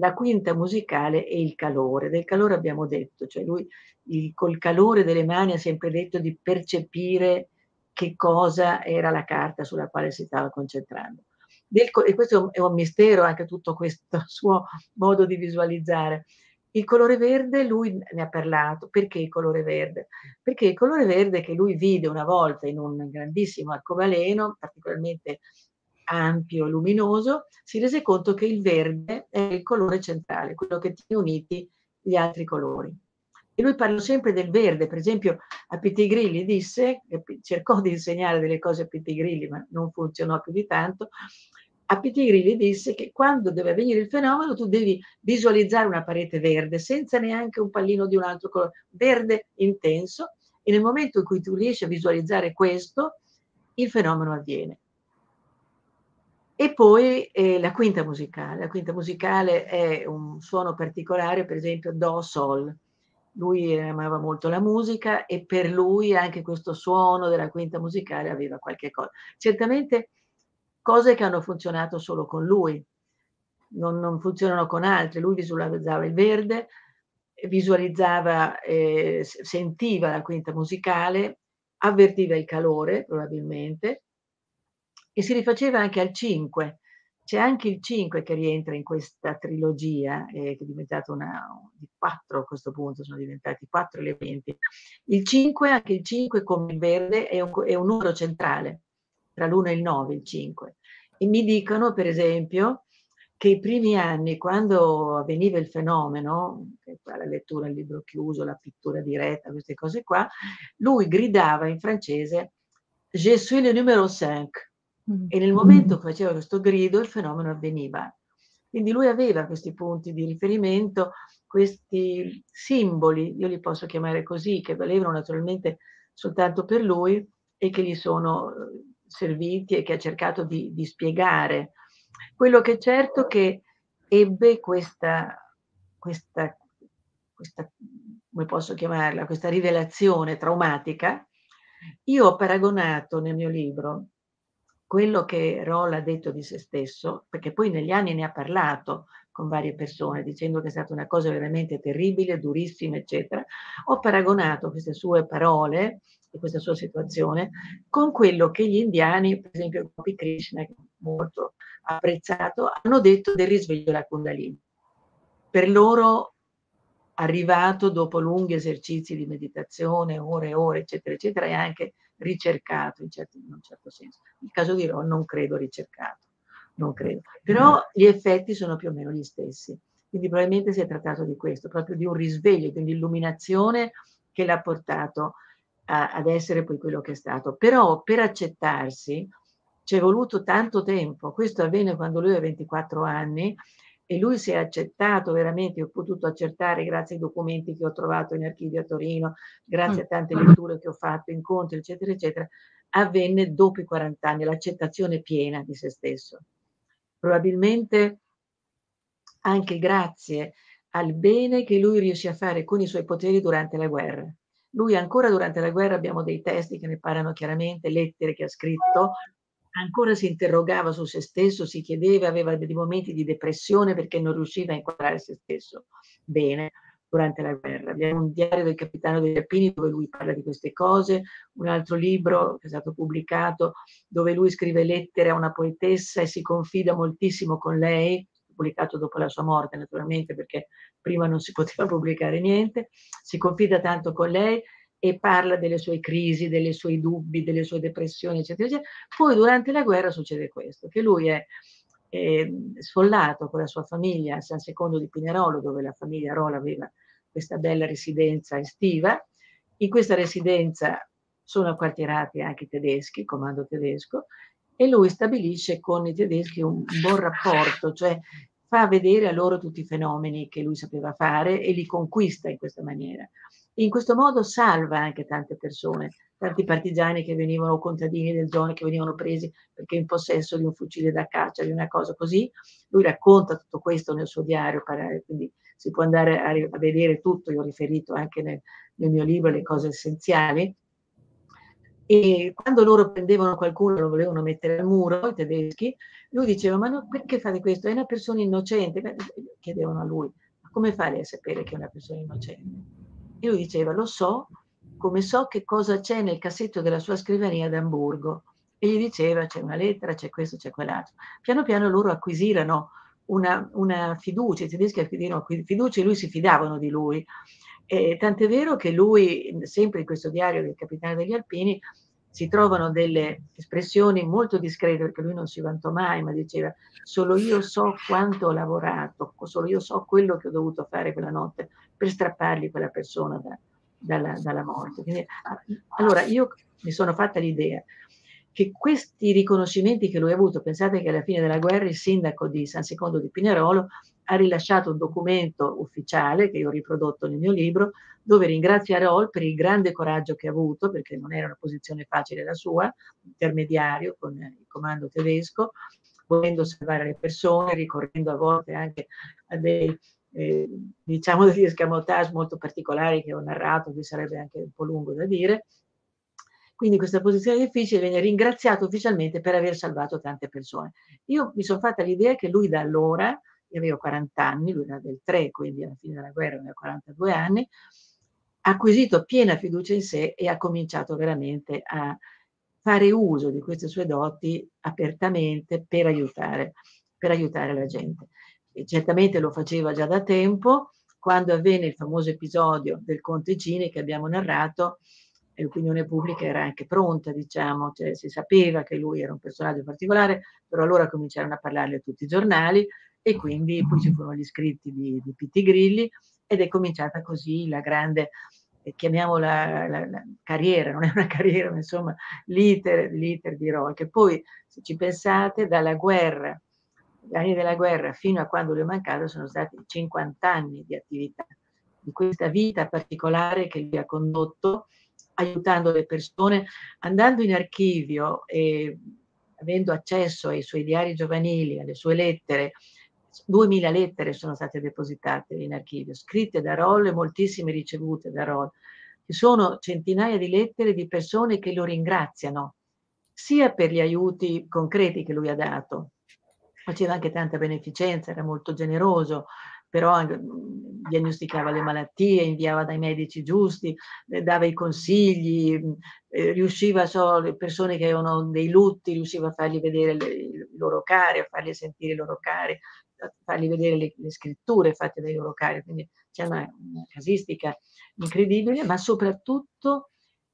la quinta musicale e il calore. Del calore abbiamo detto, cioè lui il, col calore delle mani ha sempre detto di percepire che cosa era la carta sulla quale si stava concentrando. Del, e questo è un mistero anche tutto questo suo modo di visualizzare. Il colore verde lui ne ha parlato. Perché il colore verde? Perché il colore verde che lui vide una volta in un grandissimo arcobaleno, particolarmente ampio luminoso, si rese conto che il verde è il colore centrale, quello che tiene uniti gli altri colori. E lui parla sempre del verde, per esempio a Pitti Grilli disse, cercò di insegnare delle cose a Pitti Grilli, ma non funzionò più di tanto, a Pitigri gli disse che quando deve avvenire il fenomeno tu devi visualizzare una parete verde senza neanche un pallino di un altro colore, verde intenso e nel momento in cui tu riesci a visualizzare questo, il fenomeno avviene. E poi eh, la quinta musicale. La quinta musicale è un suono particolare, per esempio Do Sol. Lui amava molto la musica e per lui anche questo suono della quinta musicale aveva qualche cosa. Certamente cose che hanno funzionato solo con lui, non, non funzionano con altri. Lui visualizzava il verde, visualizzava, eh, sentiva la quinta musicale, avvertiva il calore probabilmente e si rifaceva anche al 5. C'è anche il 5 che rientra in questa trilogia, eh, che è diventata una di quattro a questo punto, sono diventati quattro elementi. Il 5, anche il 5 come il verde, è un, è un numero centrale tra l'1 e il 9, il 5. E mi dicono, per esempio, che i primi anni, quando avveniva il fenomeno, la lettura, il libro chiuso, la pittura diretta, queste cose qua, lui gridava in francese Je suis le numero 5. E nel momento che faceva questo grido il fenomeno avveniva. Quindi lui aveva questi punti di riferimento, questi simboli, io li posso chiamare così, che valevano naturalmente soltanto per lui e che gli sono eh, serviti e che ha cercato di, di spiegare. Quello che è certo che ebbe questa, questa, questa, come posso chiamarla, questa rivelazione traumatica. Io ho paragonato nel mio libro quello che Roll ha detto di se stesso, perché poi negli anni ne ha parlato con varie persone, dicendo che è stata una cosa veramente terribile, durissima, eccetera. Ho paragonato queste sue parole e questa sua situazione con quello che gli indiani, per esempio Gopi Krishna, molto apprezzato, hanno detto del risveglio della Kundalini. Per loro arrivato dopo lunghi esercizi di meditazione, ore e ore, eccetera, eccetera, è anche ricercato in, certo, in un certo senso. Nel caso di Ron non credo ricercato, non credo. Però gli effetti sono più o meno gli stessi. Quindi probabilmente si è trattato di questo, proprio di un risveglio, di un'illuminazione che l'ha portato a, ad essere poi quello che è stato. Però per accettarsi ci è voluto tanto tempo. Questo avvenne quando lui aveva 24 anni e lui si è accettato veramente, ho potuto accertare grazie ai documenti che ho trovato in archivio a Torino, grazie a tante letture che ho fatto, incontri, eccetera, eccetera, avvenne dopo i 40 anni, l'accettazione piena di se stesso. Probabilmente anche grazie al bene che lui riuscì a fare con i suoi poteri durante la guerra. Lui ancora durante la guerra abbiamo dei testi che ne parlano chiaramente, lettere che ha scritto, ancora si interrogava su se stesso, si chiedeva, aveva dei momenti di depressione perché non riusciva a inquadrare se stesso bene durante la guerra. Abbiamo un diario del capitano degli Alpini dove lui parla di queste cose, un altro libro che è stato pubblicato dove lui scrive lettere a una poetessa e si confida moltissimo con lei, pubblicato dopo la sua morte naturalmente perché prima non si poteva pubblicare niente, si confida tanto con lei e parla delle sue crisi, dei suoi dubbi, delle sue depressioni, eccetera, eccetera. Poi durante la guerra succede questo, che lui è eh, sfollato con la sua famiglia a San Secondo di Pinerolo, dove la famiglia Rola aveva questa bella residenza estiva. In questa residenza sono acquartierati anche i tedeschi, il comando tedesco, e lui stabilisce con i tedeschi un buon rapporto, cioè fa vedere a loro tutti i fenomeni che lui sapeva fare e li conquista in questa maniera. In questo modo salva anche tante persone, tanti partigiani che venivano, contadini del zone che venivano presi perché in possesso di un fucile da caccia, di una cosa così. Lui racconta tutto questo nel suo diario, quindi si può andare a, vedere tutto, io ho riferito anche nel, nel mio libro le cose essenziali. E quando loro prendevano qualcuno lo volevano mettere al muro, i tedeschi, lui diceva: Ma no, perché fate questo? È una persona innocente. Chiedevano a lui: Ma come fai a sapere che è una persona innocente? E lui diceva, lo so, come so che cosa c'è nel cassetto della sua scrivania ad Amburgo. E gli diceva, c'è una lettera, c'è questo, c'è quell'altro. Piano piano loro acquisirono una, una fiducia, i tedeschi acquisirono fiducia e lui si fidavano di lui. E tant'è vero che lui, sempre in questo diario del capitano degli Alpini, si trovano delle espressioni molto discrete, perché lui non si vantò mai, ma diceva solo io so quanto ho lavorato, solo io so quello che ho dovuto fare quella notte per strappargli quella persona da, dalla, dalla, morte. Quindi, allora io mi sono fatta l'idea che questi riconoscimenti che lui ha avuto, pensate che alla fine della guerra il sindaco di San Secondo di Pinerolo ha rilasciato un documento ufficiale che io ho riprodotto nel mio libro, dove ringrazia Roll per il grande coraggio che ha avuto, perché non era una posizione facile la sua, intermediario con il comando tedesco, volendo salvare le persone, ricorrendo a volte anche a dei, eh, diciamo, degli escamotage molto particolari che ho narrato, che sarebbe anche un po' lungo da dire. Quindi questa posizione difficile viene ringraziato ufficialmente per aver salvato tante persone. Io mi sono fatta l'idea che lui da allora io avevo 40 anni, lui era del 3, quindi alla fine della guerra aveva 42 anni, ha acquisito piena fiducia in sé e ha cominciato veramente a fare uso di queste sue doti apertamente per aiutare, per aiutare la gente. E certamente lo faceva già da tempo, quando avvenne il famoso episodio del Conte Gini che abbiamo narrato, l'opinione pubblica era anche pronta, diciamo, cioè si sapeva che lui era un personaggio particolare, però allora cominciarono a parlarne tutti i giornali, e quindi poi ci furono gli scritti di, di Pitti Grilli ed è cominciata così la grande, eh, chiamiamola la, la, carriera, non è una carriera, ma insomma l'iter, l'iter di Roy, che poi se ci pensate dalla guerra, gli anni della guerra fino a quando lui è mancato sono stati 50 anni di attività, di questa vita particolare che lui ha condotto aiutando le persone, andando in archivio e avendo accesso ai suoi diari giovanili, alle sue lettere, 2000 lettere sono state depositate in archivio, scritte da Roll e moltissime ricevute da Roll. Ci sono centinaia di lettere di persone che lo ringraziano, sia per gli aiuti concreti che lui ha dato, faceva anche tanta beneficenza, era molto generoso, però mhmm, diagnosticava le malattie, inviava dai medici giusti, dava i consigli, mhmm, eh, riusciva, so, le persone che avevano dei lutti, riusciva a fargli vedere i loro cari, a fargli sentire i loro cari, fargli vedere le, le scritture fatte dai loro cari, quindi c'è una, una casistica incredibile, ma soprattutto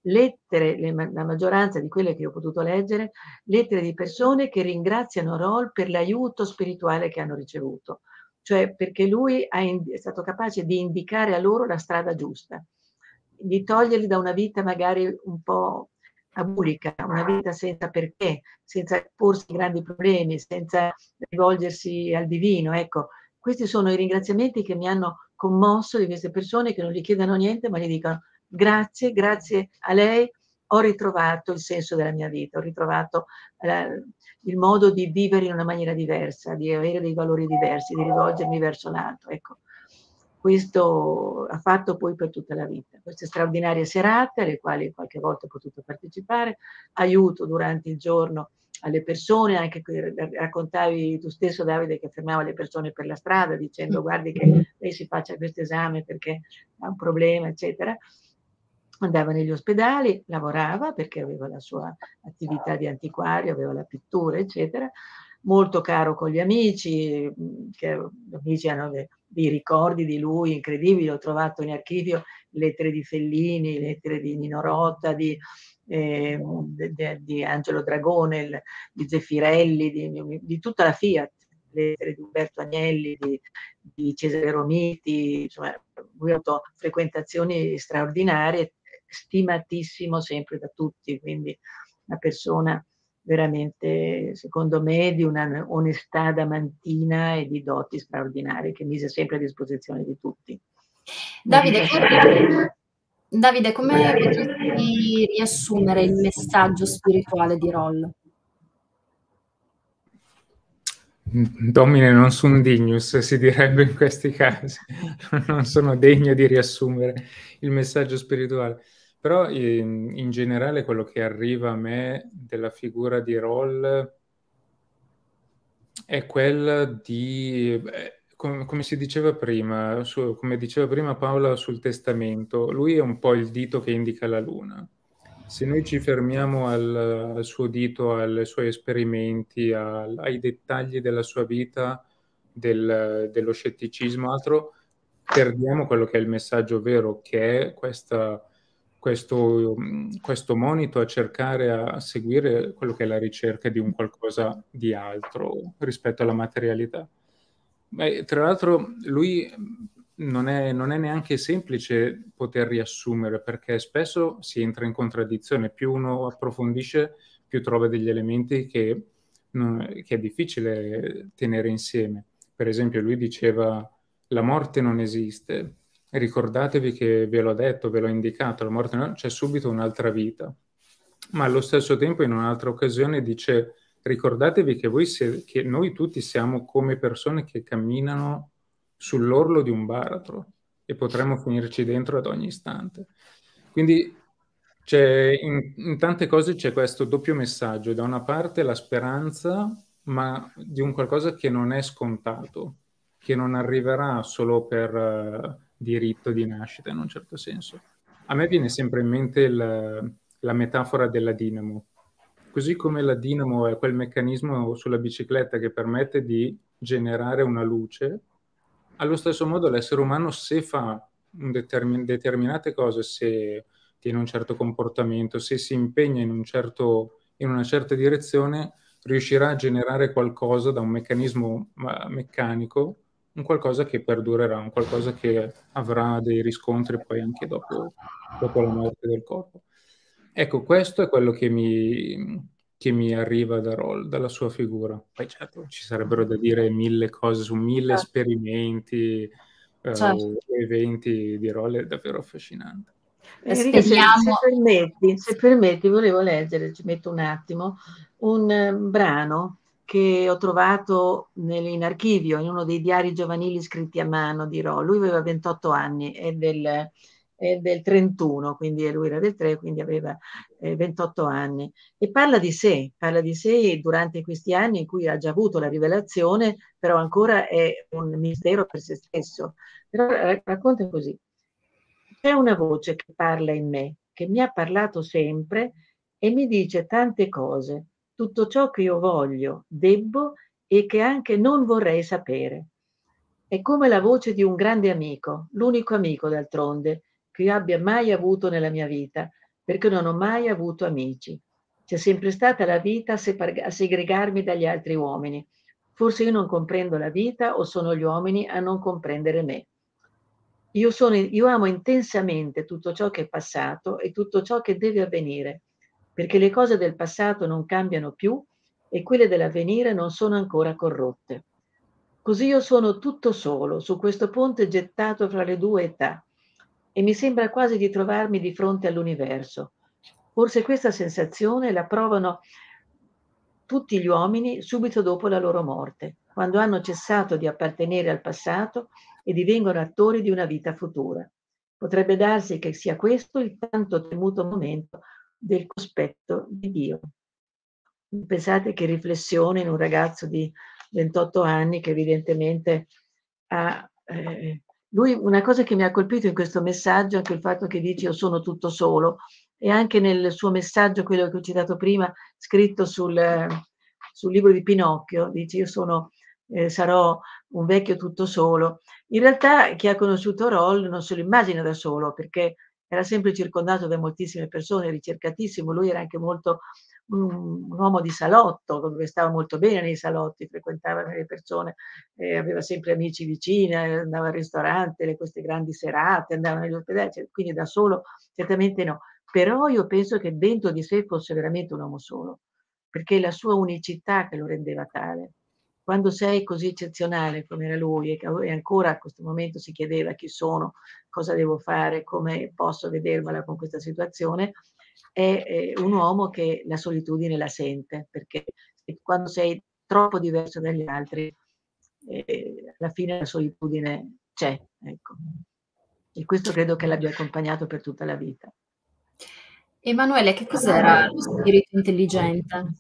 lettere, le, la maggioranza di quelle che ho potuto leggere, lettere di persone che ringraziano Roll per l'aiuto spirituale che hanno ricevuto. Cioè perché lui è stato capace di indicare a loro la strada giusta, di toglierli da una vita magari un po' abulica, una vita senza perché, senza porsi grandi problemi, senza rivolgersi al divino. Ecco, questi sono i ringraziamenti che mi hanno commosso di queste persone che non gli chiedono niente, ma gli dicono grazie, grazie a lei, ho ritrovato il senso della mia vita, ho ritrovato eh, il modo di vivere in una maniera diversa, di avere dei valori diversi, di rivolgermi verso l'altro. Ecco, questo ha fatto poi per tutta la vita. Queste straordinarie serate alle quali qualche volta ho potuto partecipare, aiuto durante il giorno alle persone, anche raccontavi tu stesso Davide che fermava le persone per la strada dicendo guardi che lei si faccia questo esame perché ha un problema, eccetera. Andava negli ospedali, lavorava perché aveva la sua attività di antiquario, aveva la pittura, eccetera, molto caro con gli amici, che gli amici hanno dei, dei ricordi di lui incredibili, ho trovato in archivio lettere di Fellini, lettere di Nino Rota, di, eh, di, di Angelo Dragone, di Zeffirelli, di, di, tutta la Fiat, lettere di Umberto Agnelli, di, Cesare Romiti, insomma, lui ha avuto frequentazioni straordinarie, stimatissimo sempre da tutti, quindi una persona veramente, secondo me, di una onestà damantina e di doti straordinarie che mise sempre a disposizione di tutti. Davide, come, Davide, come potresti riassumere il messaggio spirituale di Roll? Domine non sum dignus, si direbbe in questi casi. Non sono degno di riassumere il messaggio spirituale. Però in, in, generale quello che arriva a me della figura di Roll è quella di, beh, com, come si diceva prima, su, come diceva prima Paola sul testamento, lui è un po' il dito che indica la luna. Se noi ci fermiamo al, al suo dito, ai suoi esperimenti, al, ai dettagli della sua vita, del, dello scetticismo, altro, perdiamo quello che è il messaggio vero, che è questa questo, questo monito a cercare a seguire quello che è la ricerca di un qualcosa di altro rispetto alla materialità. Beh, tra l'altro lui non è, non è, neanche semplice poter riassumere perché spesso si entra in contraddizione, più uno approfondisce più trova degli elementi che, che è difficile tenere insieme. Per esempio lui diceva la morte non esiste, ricordatevi che ve l'ho detto, ve l'ho indicato, la morte non c'è subito un'altra vita. Ma allo stesso tempo in un'altra occasione dice ricordatevi che, siete, che noi tutti siamo come persone che camminano sull'orlo di un baratro e potremmo finirci dentro ad ogni istante. Quindi in, in, tante cose c'è questo doppio messaggio, da una parte la speranza, ma di un qualcosa che non è scontato, che non arriverà solo per... Diritto di nascita in un certo senso. A me viene sempre in mente il, la metafora della dinamo. Così come la dinamo è quel meccanismo sulla bicicletta che permette di generare una luce, allo stesso modo l'essere umano se fa determin- determinate cose, se tiene un certo comportamento, se si impegna in, un certo, in una certa direzione, riuscirà a generare qualcosa da un meccanismo meccanico un qualcosa che perdurerà, un qualcosa che avrà dei riscontri poi anche dopo, dopo la morte del corpo. Ecco, questo è quello che mi, che mi arriva da Roll, dalla sua figura. Poi certo, ci sarebbero da dire mille cose su mille certo. esperimenti, eh, certo. eventi di Roll, è davvero affascinante. Enrica, se, se, permetti, se permetti, volevo leggere, ci metto un attimo, un um, brano che ho trovato nel, in archivio, in uno dei diari giovanili scritti a mano di Ro. Lui aveva 28 anni, è del, è del 31, quindi lui era del 3, quindi aveva eh, 28 anni. E parla di sé, parla di sé durante questi anni in cui ha già avuto la rivelazione, però ancora è un mistero per se stesso. Però racconta così. C'è una voce che parla in me, che mi ha parlato sempre e mi dice tante cose tutto ciò che io voglio, debbo e che anche non vorrei sapere. È come la voce di un grande amico, l'unico amico d'altronde che io abbia mai avuto nella mia vita, perché non ho mai avuto amici. C'è sempre stata la vita a, separ- a segregarmi dagli altri uomini. Forse io non comprendo la vita o sono gli uomini a non comprendere me. Io, sono, io amo intensamente tutto ciò che è passato e tutto ciò che deve avvenire perché le cose del passato non cambiano più e quelle dell'avvenire non sono ancora corrotte. Così io sono tutto solo su questo ponte gettato fra le due età e mi sembra quasi di trovarmi di fronte all'universo. Forse questa sensazione la provano tutti gli uomini subito dopo la loro morte, quando hanno cessato di appartenere al passato e divengono attori di una vita futura. Potrebbe darsi che sia questo il tanto temuto momento del cospetto di Dio. Pensate che riflessione in un ragazzo di 28 anni che evidentemente ha... Eh, lui, una cosa che mi ha colpito in questo messaggio è anche il fatto che dice io sono tutto solo e anche nel suo messaggio, quello che ho citato prima, scritto sul, sul libro di Pinocchio, dice io sono, eh, sarò un vecchio tutto solo. In realtà chi ha conosciuto Roll non se lo immagina da solo perché era sempre circondato da moltissime persone, ricercatissimo, lui era anche molto un, un uomo di salotto, dove stava molto bene nei salotti, frequentava le persone, eh, aveva sempre amici vicini, andava al ristorante, le, queste grandi serate, andava negli ospedali, cioè, quindi da solo certamente no. Però io penso che dentro di sé fosse veramente un uomo solo, perché la sua unicità che lo rendeva tale quando sei così eccezionale come era lui e ancora a questo momento si chiedeva chi sono, cosa devo fare, come posso vedermela con questa situazione, è, è un uomo che la solitudine la sente, perché quando sei troppo diverso dagli altri, eh, alla fine la solitudine c'è. Ecco. E questo credo che l'abbia accompagnato per tutta la vita. Emanuele, che cos'era lo spirito intelligente?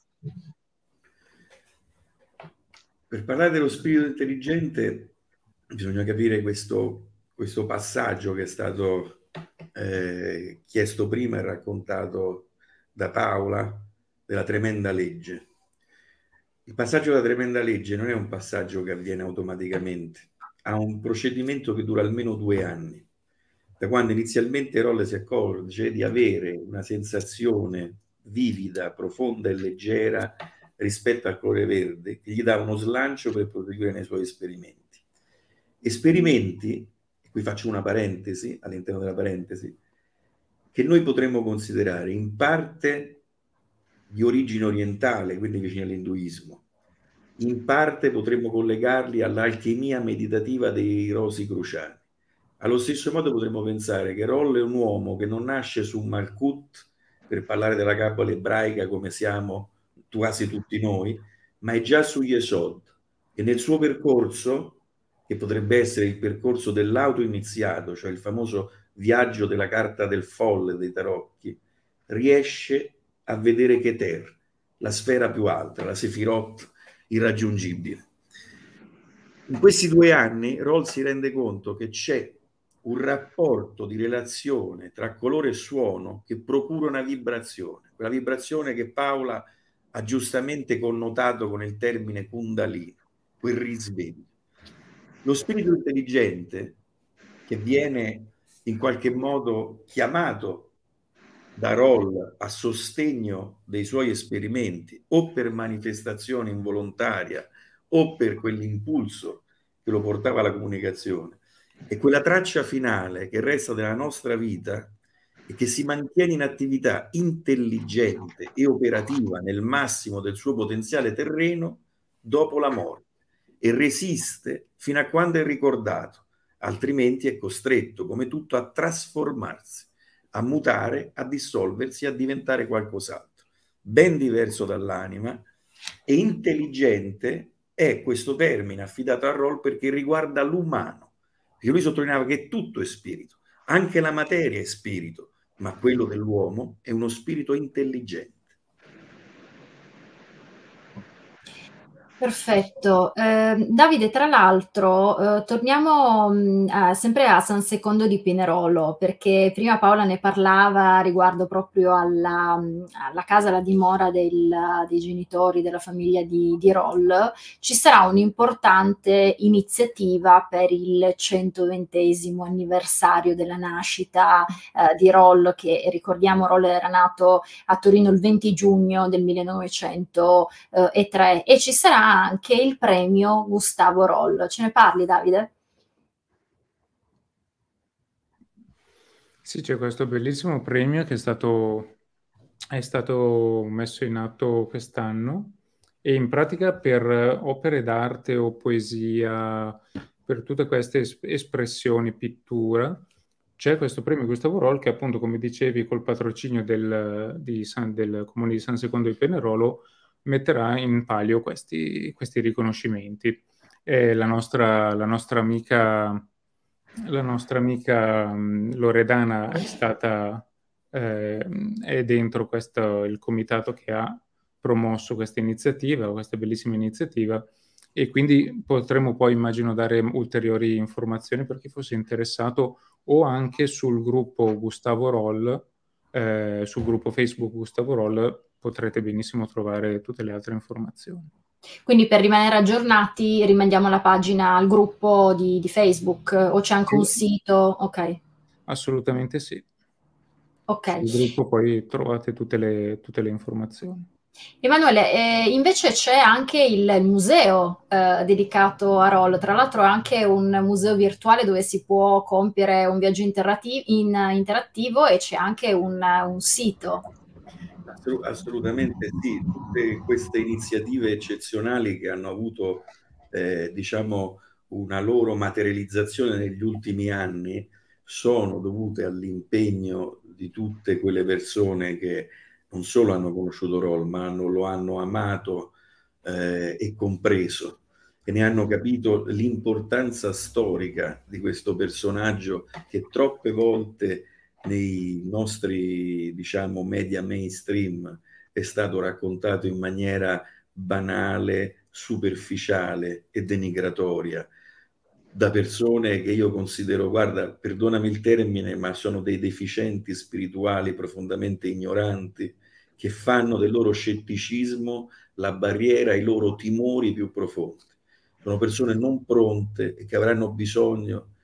Per parlare dello spirito intelligente bisogna capire questo, questo passaggio che è stato eh, chiesto prima e raccontato da Paola della tremenda legge. Il passaggio della tremenda legge non è un passaggio che avviene automaticamente, ha un procedimento che dura almeno due anni. Da quando inizialmente Rolle si accorge di avere una sensazione vivida, profonda e leggera rispetto al colore verde che gli dà uno slancio per proseguire nei suoi esperimenti. Esperimenti, e qui faccio una parentesi all'interno della parentesi, che noi potremmo considerare in parte di origine orientale, quindi vicini all'induismo, in parte potremmo collegarli all'alchimia meditativa dei rosi cruciani. Allo stesso modo potremmo pensare che Roll è un uomo che non nasce su Malkut per parlare della cabala ebraica come siamo quasi tutti noi, ma è già su Yesod e nel suo percorso, che potrebbe essere il percorso dell'auto iniziato, cioè il famoso viaggio della carta del folle dei tarocchi, riesce a vedere Keter, la sfera più alta, la Sefirot irraggiungibile. In questi due anni Roll si rende conto che c'è un rapporto di relazione tra colore e suono che procura una vibrazione, quella vibrazione che Paola ha giustamente connotato con il termine Kundalini, quel risveglio. Lo spirito intelligente che viene in qualche modo chiamato da Roll a sostegno dei suoi esperimenti o per manifestazione involontaria o per quell'impulso che lo portava alla comunicazione e quella traccia finale che resta della nostra vita e che si mantiene in attività intelligente e operativa nel massimo del suo potenziale terreno dopo la morte e resiste fino a quando è ricordato, altrimenti è costretto, come tutto, a trasformarsi, a mutare, a dissolversi, a diventare qualcos'altro, ben diverso dall'anima e intelligente è questo termine affidato a Roll perché riguarda l'umano, perché lui sottolineava che tutto è spirito, anche la materia è spirito, ma quello dell'uomo è uno spirito intelligente. Perfetto. Eh, Davide, tra l'altro, eh, torniamo mh, a, sempre a San Secondo di Pinerolo, perché prima Paola ne parlava riguardo proprio alla, alla casa, alla dimora del, dei genitori della famiglia di, di Roll. Ci sarà un'importante iniziativa per il 120 anniversario della nascita eh, di Roll, che ricordiamo Roll era nato a Torino il 20 giugno del 1903 e ci sarà anche il premio Gustavo Roll. Ce ne parli, Davide? Sì, c'è questo bellissimo premio che è stato, è stato messo in atto quest'anno e in pratica per opere d'arte o poesia, per tutte queste es- espressioni, pittura, c'è questo premio Gustavo Roll che appunto, come dicevi, col patrocinio del, San, del comune di San Secondo di Penerolo metterà in palio questi, questi riconoscimenti. La nostra, la nostra amica, la nostra amica Loredana è stata eh, è dentro questo, il comitato che ha promosso questa iniziativa, questa bellissima iniziativa, e quindi potremo poi, immagino, dare ulteriori informazioni per chi fosse interessato o anche sul gruppo Gustavo Roll, eh, sul gruppo Facebook Gustavo Roll, potrete benissimo trovare tutte le altre informazioni. Quindi per rimanere aggiornati rimandiamo la pagina al gruppo di, di Facebook o c'è anche sì. un sito? Ok. Assolutamente sì. Ok. Sul gruppo poi trovate tutte le, tutte le informazioni. Emanuele, eh, invece c'è anche il museo eh, dedicato a Roll, tra l'altro è anche un museo virtuale dove si può compiere un viaggio in, interattivo e c'è anche un, un sito assolutamente sì, tutte queste iniziative eccezionali che hanno avuto, eh, diciamo, una loro materializzazione negli ultimi anni sono dovute all'impegno di tutte quelle persone che non solo hanno conosciuto Roll, ma hanno, lo hanno amato eh, e compreso. E ne hanno capito l'importanza storica di questo personaggio che troppe volte nei nostri, diciamo, media mainstream è stato raccontato in maniera banale, superficiale e denigratoria da persone che io considero, guarda, perdonami il termine, ma sono dei deficienti spirituali profondamente ignoranti che fanno del loro scetticismo la barriera ai loro timori più profondi. Sono persone non pronte e che avranno bisogno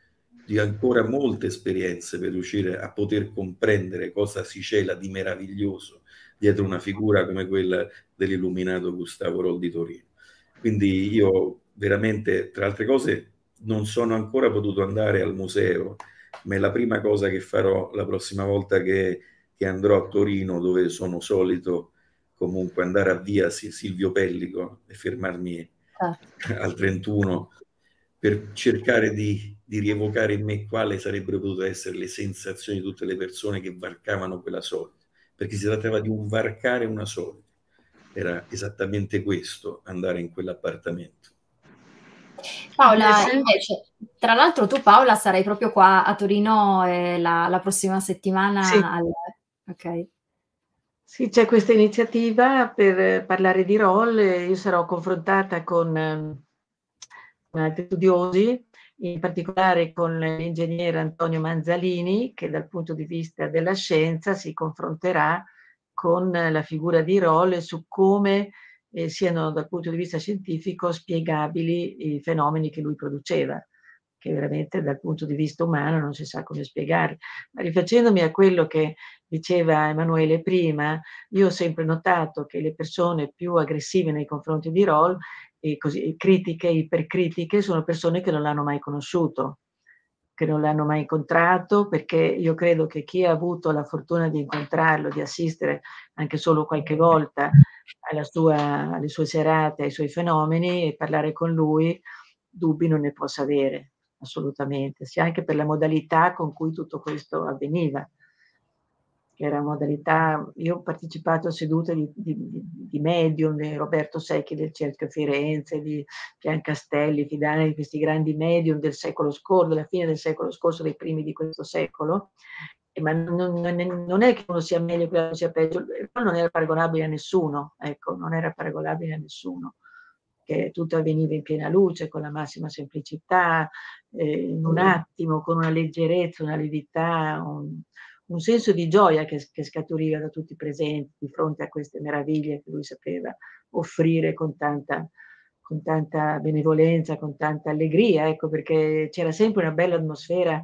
di ancora molte esperienze per riuscire a poter comprendere cosa si cela di meraviglioso dietro una figura come quella dell'illuminato Gustavo Roll di Torino. Quindi io veramente, tra altre cose, non sono ancora potuto andare al museo, ma è la prima cosa che farò la prossima volta che, che andrò a Torino, dove sono solito comunque andare a via Silvio Pellico e fermarmi ah. al 31 per cercare di, di, rievocare in me quale sarebbero potute essere le sensazioni di tutte le persone che varcavano quella solita, perché si trattava di un varcare una solita. Era esattamente questo, andare in quell'appartamento. Paola, invece, tra l'altro tu Paola sarai proprio qua a Torino eh, la, la, prossima settimana. Sì. Al... Okay. Sì, c'è questa iniziativa per parlare di roll. Io sarò confrontata con ehm, altri studiosi, in particolare con l'ingegnere Antonio Manzalini, che dal punto di vista della scienza si confronterà con la figura di Roll su come eh, siano dal punto di vista scientifico spiegabili i fenomeni che lui produceva, che veramente dal punto di vista umano non si sa come spiegare. Ma rifacendomi a quello che diceva Emanuele prima, io ho sempre notato che le persone più aggressive nei confronti di Roll così, critiche, ipercritiche, sono persone che non l'hanno mai conosciuto, che non l'hanno mai incontrato, perché io credo che chi ha avuto la fortuna di incontrarlo, di assistere anche solo qualche volta sua, alle sue serate, ai suoi fenomeni e parlare con lui, dubbi non ne possa avere, assolutamente, sia anche per la modalità con cui tutto questo avveniva. Era modalità, io ho partecipato a sedute di, di, di medium, di Roberto Secchi del Cerchio Firenze, di Pian Castelli, Fidane, di questi grandi medium del secolo scorso, della fine del secolo scorso, dei primi di questo secolo, ma non, non, non, è che uno sia meglio che uno sia peggio, non era paragonabile a nessuno, ecco, non era paragonabile a nessuno, che tutto avveniva in piena luce, con la massima semplicità, eh, in un attimo, con una leggerezza, una levità, un, un senso di gioia che, che, scaturiva da tutti i presenti di fronte a queste meraviglie che lui sapeva offrire con tanta, con tanta benevolenza, con tanta allegria, ecco, perché c'era sempre una bella atmosfera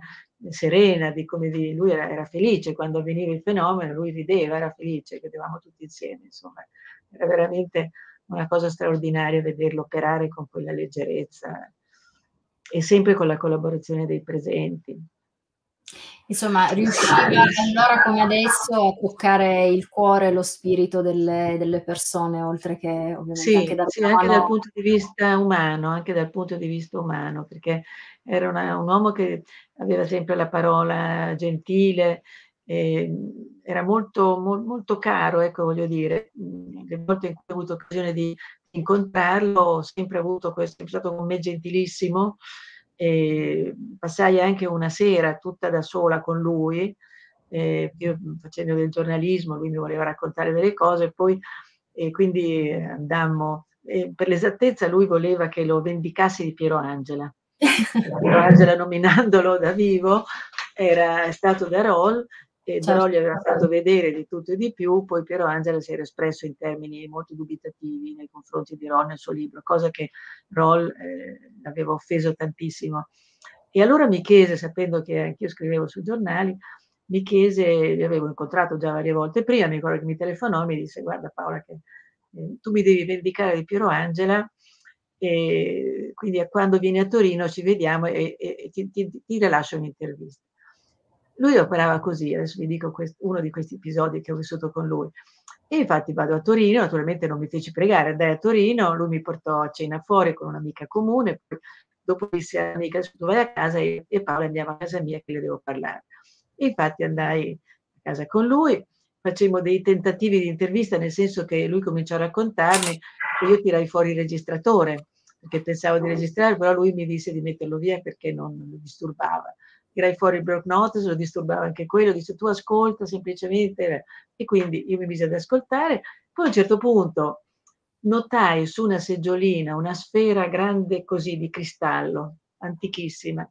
serena, di come di, lui era, era, felice quando avveniva il fenomeno, lui rideva, era felice, vedevamo tutti insieme, insomma, era veramente una cosa straordinaria vederlo operare con quella leggerezza e sempre con la collaborazione dei presenti. Insomma, riusciva allora come adesso a toccare il cuore e lo spirito delle, delle, persone, oltre che ovviamente sì, anche, dal, sì, anche dal punto di vista umano, anche dal punto di vista umano, perché era una, un uomo che aveva sempre la parola gentile, eh, era molto, mo, molto caro, ecco voglio dire, le volte in cui ho avuto occasione di incontrarlo, ho sempre avuto questo, è stato con me gentilissimo, e passai anche una sera tutta da sola con lui, eh, io facendo del giornalismo, lui mi voleva raccontare delle cose, poi e quindi andammo, e per l'esattezza lui voleva che lo vendicassi di Piero Angela. Piero Angela nominandolo da vivo era stato da Roll che certo. però gli aveva fatto vedere di tutto e di più, poi Piero Angela si era espresso in termini molto dubitativi nei confronti di Roll nel suo libro, cosa che Roll eh, aveva offeso tantissimo. E allora mi chiese, sapendo che anch'io scrivevo sui giornali, mi chiese, li avevo incontrato già varie volte prima, mi ricordo che mi telefonò e mi disse guarda Paola che eh, tu mi devi vendicare di Piero Angela e quindi quando vieni a Torino ci vediamo e, e, e ti, ti, ti rilascio un'intervista lui operava così, adesso vi dico questo, uno di questi episodi che ho vissuto con lui. E infatti vado a Torino, naturalmente non mi feci pregare, andai a Torino, lui mi portò a cena fuori con un'amica comune, dopo disse all'amica, tu vai a casa e, e Paola andiamo a casa mia che le devo parlare. E infatti andai a casa con lui, facemmo dei tentativi di intervista, nel senso che lui cominciò a raccontarmi e io tirai fuori il registratore, perché pensavo di registrare, però lui mi disse di metterlo via perché non lo disturbava tirai fuori il block notes, lo disturbava anche quello, disse tu ascolta semplicemente e quindi io mi mise ad ascoltare, poi a un certo punto notai su una seggiolina una sfera grande così di cristallo, antichissima.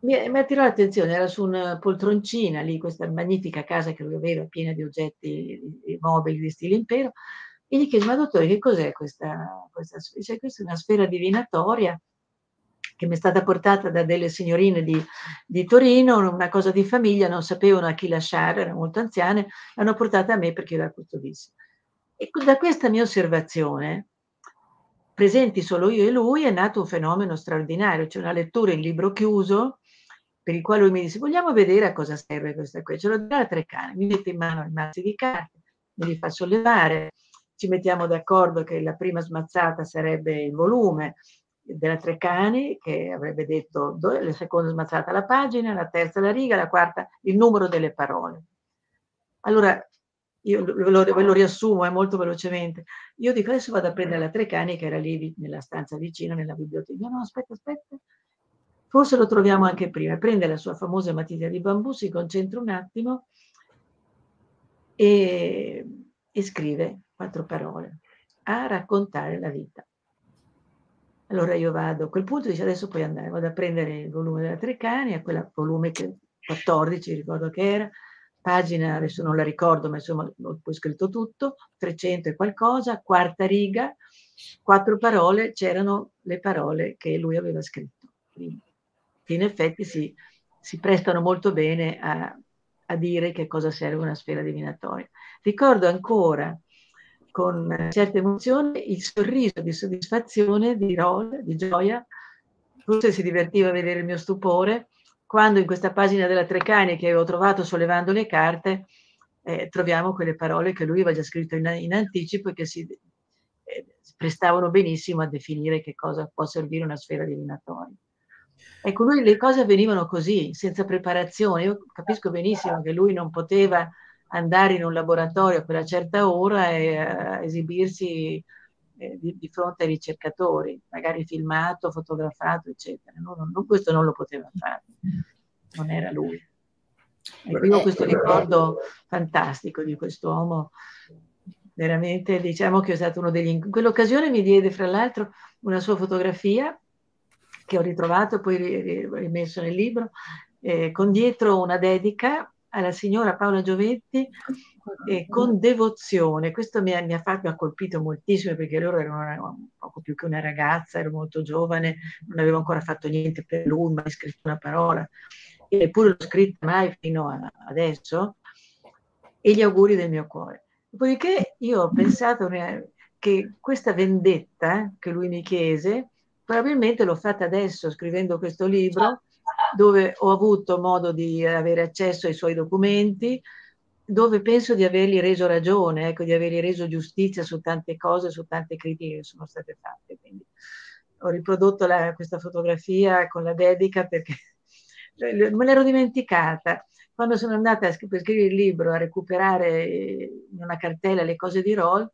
Mi, mi attirò l'attenzione, era su una poltroncina lì, questa magnifica casa che lui aveva, piena di oggetti mobili di stile impero, e gli chiesi, ma dottore, che cos'è questa, questa? Dice, questa è una sfera divinatoria che mi è stata portata da delle signorine di, di, Torino, una cosa di famiglia, non sapevano a chi lasciare, erano molto anziane, l'hanno portata a me perché io la custodissi. E da questa mia osservazione, presenti solo io e lui, è nato un fenomeno straordinario, c'è una lettura in libro chiuso, per il quale lui mi disse, vogliamo vedere a cosa serve questa qui, ce l'ho da tre cani, mi mette in mano i mazzi di carte, me li fa sollevare, ci mettiamo d'accordo che la prima smazzata sarebbe il volume, della Treccani che avrebbe detto la seconda smazzata la pagina, la terza la riga, la quarta il numero delle parole. Allora, io ve lo, lo riassumo eh, molto velocemente. Io dico adesso vado a prendere la Treccani che era lì nella stanza vicina, nella biblioteca. No, aspetta, aspetta. Forse lo troviamo anche prima. Prende la sua famosa matita di bambù, si concentra un attimo e, e scrive quattro parole. A raccontare la vita. Allora io vado, a quel punto dice adesso puoi andare, vado a prendere il volume della Treccani, quel volume che 14 ricordo che era, pagina adesso non la ricordo ma insomma ho poi scritto tutto, 300 e qualcosa, quarta riga, quattro parole, c'erano le parole che lui aveva scritto che in effetti si, si prestano molto bene a, a dire che cosa serve una sfera divinatoria. Ricordo ancora con certe emozioni il sorriso di soddisfazione, di, rol, di gioia. Forse si divertiva a vedere il mio stupore quando in questa pagina della Treccani che avevo trovato sollevando le carte eh, troviamo quelle parole che lui aveva già scritto in, in anticipo e che si eh, prestavano benissimo a definire che cosa può servire una sfera divinatoria. Ecco, lui le cose avvenivano così, senza preparazione. Io capisco benissimo che lui non poteva andare in un laboratorio a quella certa ora e uh, esibirsi eh, di, di, fronte ai ricercatori, magari filmato, fotografato, eccetera. No, non, questo non lo poteva fare, non era lui. E qui ho questo ricordo fantastico di quest'uomo, veramente diciamo che è stato uno degli... In quell'occasione mi diede fra l'altro una sua fotografia che ho ritrovato, poi rimesso nel libro, eh, con dietro una dedica alla signora Paola Giovetti eh, con devozione. Questo mi ha, mi, ha fatto, mi ha, colpito moltissimo perché loro erano poco più che una ragazza, ero molto giovane, non avevo ancora fatto niente per lui, mai scritto una parola, e neppure l'ho scritta mai fino a, adesso, e gli auguri del mio cuore. Dopodiché io ho pensato che questa vendetta che lui mi chiese, probabilmente l'ho fatta adesso scrivendo questo libro, dove ho avuto modo di avere accesso ai suoi documenti, dove penso di avergli reso ragione, ecco, di avergli reso giustizia su tante cose, su tante critiche che sono state fatte. Quindi ho riprodotto la, questa fotografia con la dedica perché me l'ero dimenticata. Quando sono andata per scrivere il libro a recuperare in una cartella le cose di Roll,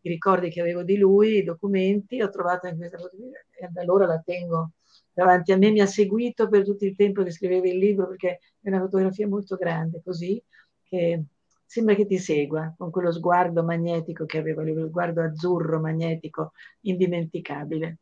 i ricordi che avevo di lui, i documenti, ho trovato in questa fotografia e da allora la tengo davanti a me, mi ha seguito per tutto il tempo che scrivevo il libro perché è una fotografia molto grande, così che sembra che ti segua con quello sguardo magnetico che aveva, lo sguardo azzurro magnetico indimenticabile.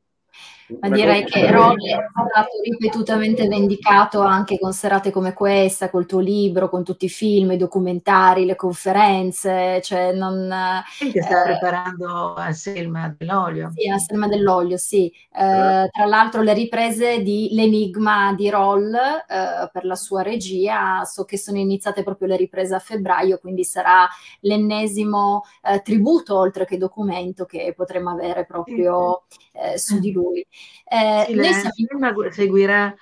Ma direi che Rolli è stato ripetutamente vendicato anche con serate come questa, col tuo libro, con tutti i film, i documentari, le conferenze, cioè non... Che sta eh, preparando a Selma dell'olio. Sì, a Selma dell'olio, sì. Eh, tra l'altro le riprese di L'Enigma di Roll eh, per la sua regia, so che sono iniziate proprio le riprese a febbraio, quindi sarà l'ennesimo eh, tributo oltre che documento che potremo avere proprio eh, su di lui. Eh, sì, la, siamo... seguirà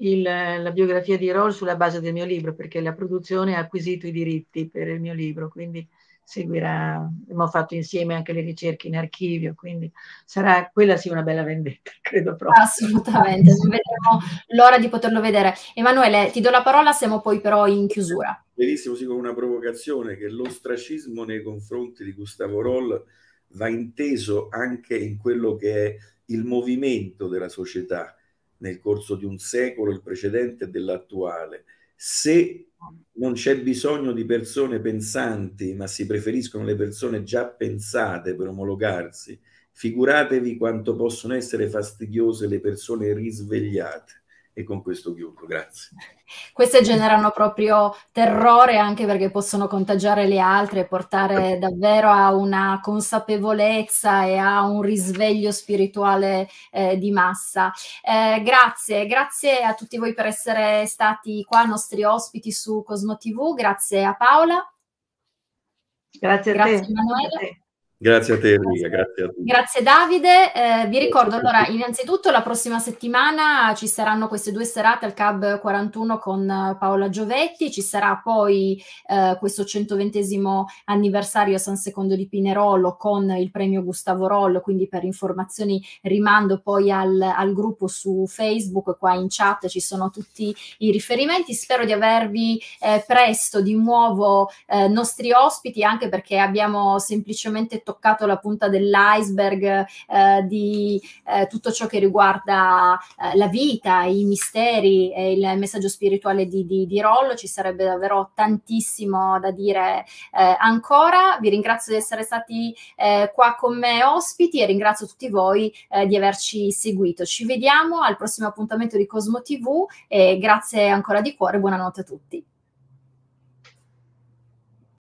il, la biografia di Roll sulla base del mio libro, perché la produzione ha acquisito i diritti per il mio libro, quindi seguirà, abbiamo fatto insieme anche le ricerche in archivio, quindi sarà quella sì una bella vendetta, credo proprio. Assolutamente, vedremo l'ora di poterlo vedere. Emanuele, ti do la parola, siamo poi però in chiusura. Benissimo, sì, con una provocazione che l'ostracismo nei confronti di Gustavo Roll va inteso anche in quello che è il movimento della società nel corso di un secolo, il precedente e dell'attuale. Se non c'è bisogno di persone pensanti, ma si preferiscono le persone già pensate per omologarsi, figuratevi quanto possono essere fastidiose le persone risvegliate. E con questo chiudo, grazie. Queste generano proprio terrore anche perché possono contagiare le altre e portare davvero a una consapevolezza e a un risveglio spirituale eh, di massa. Eh, grazie, grazie a tutti voi per essere stati qua, nostri ospiti su Cosmo TV, grazie a Paola. Grazie a grazie te. Emanuele. Grazie a te Enrica, grazie. a tutti. Grazie Davide, eh, vi ricordo allora innanzitutto la prossima settimana ci saranno queste due serate al Cab 41 con Paola Giovetti, ci sarà poi eh, questo 120 anniversario a San Secondo di Pinerolo con il premio Gustavo Rollo, quindi per informazioni rimando poi al, al gruppo su Facebook, qua in chat ci sono tutti i riferimenti, spero di avervi eh, presto di nuovo eh, nostri ospiti anche perché abbiamo semplicemente toccato la punta dell'iceberg eh, di eh, tutto ciò che riguarda eh, la vita, i misteri e il messaggio spirituale di, di, di Rollo. Ci sarebbe davvero tantissimo da dire eh, ancora. Vi ringrazio di essere stati eh, qua con me ospiti e ringrazio tutti voi eh, di averci seguito. Ci vediamo al prossimo appuntamento di Cosmo TV e grazie ancora di cuore. Buonanotte a tutti.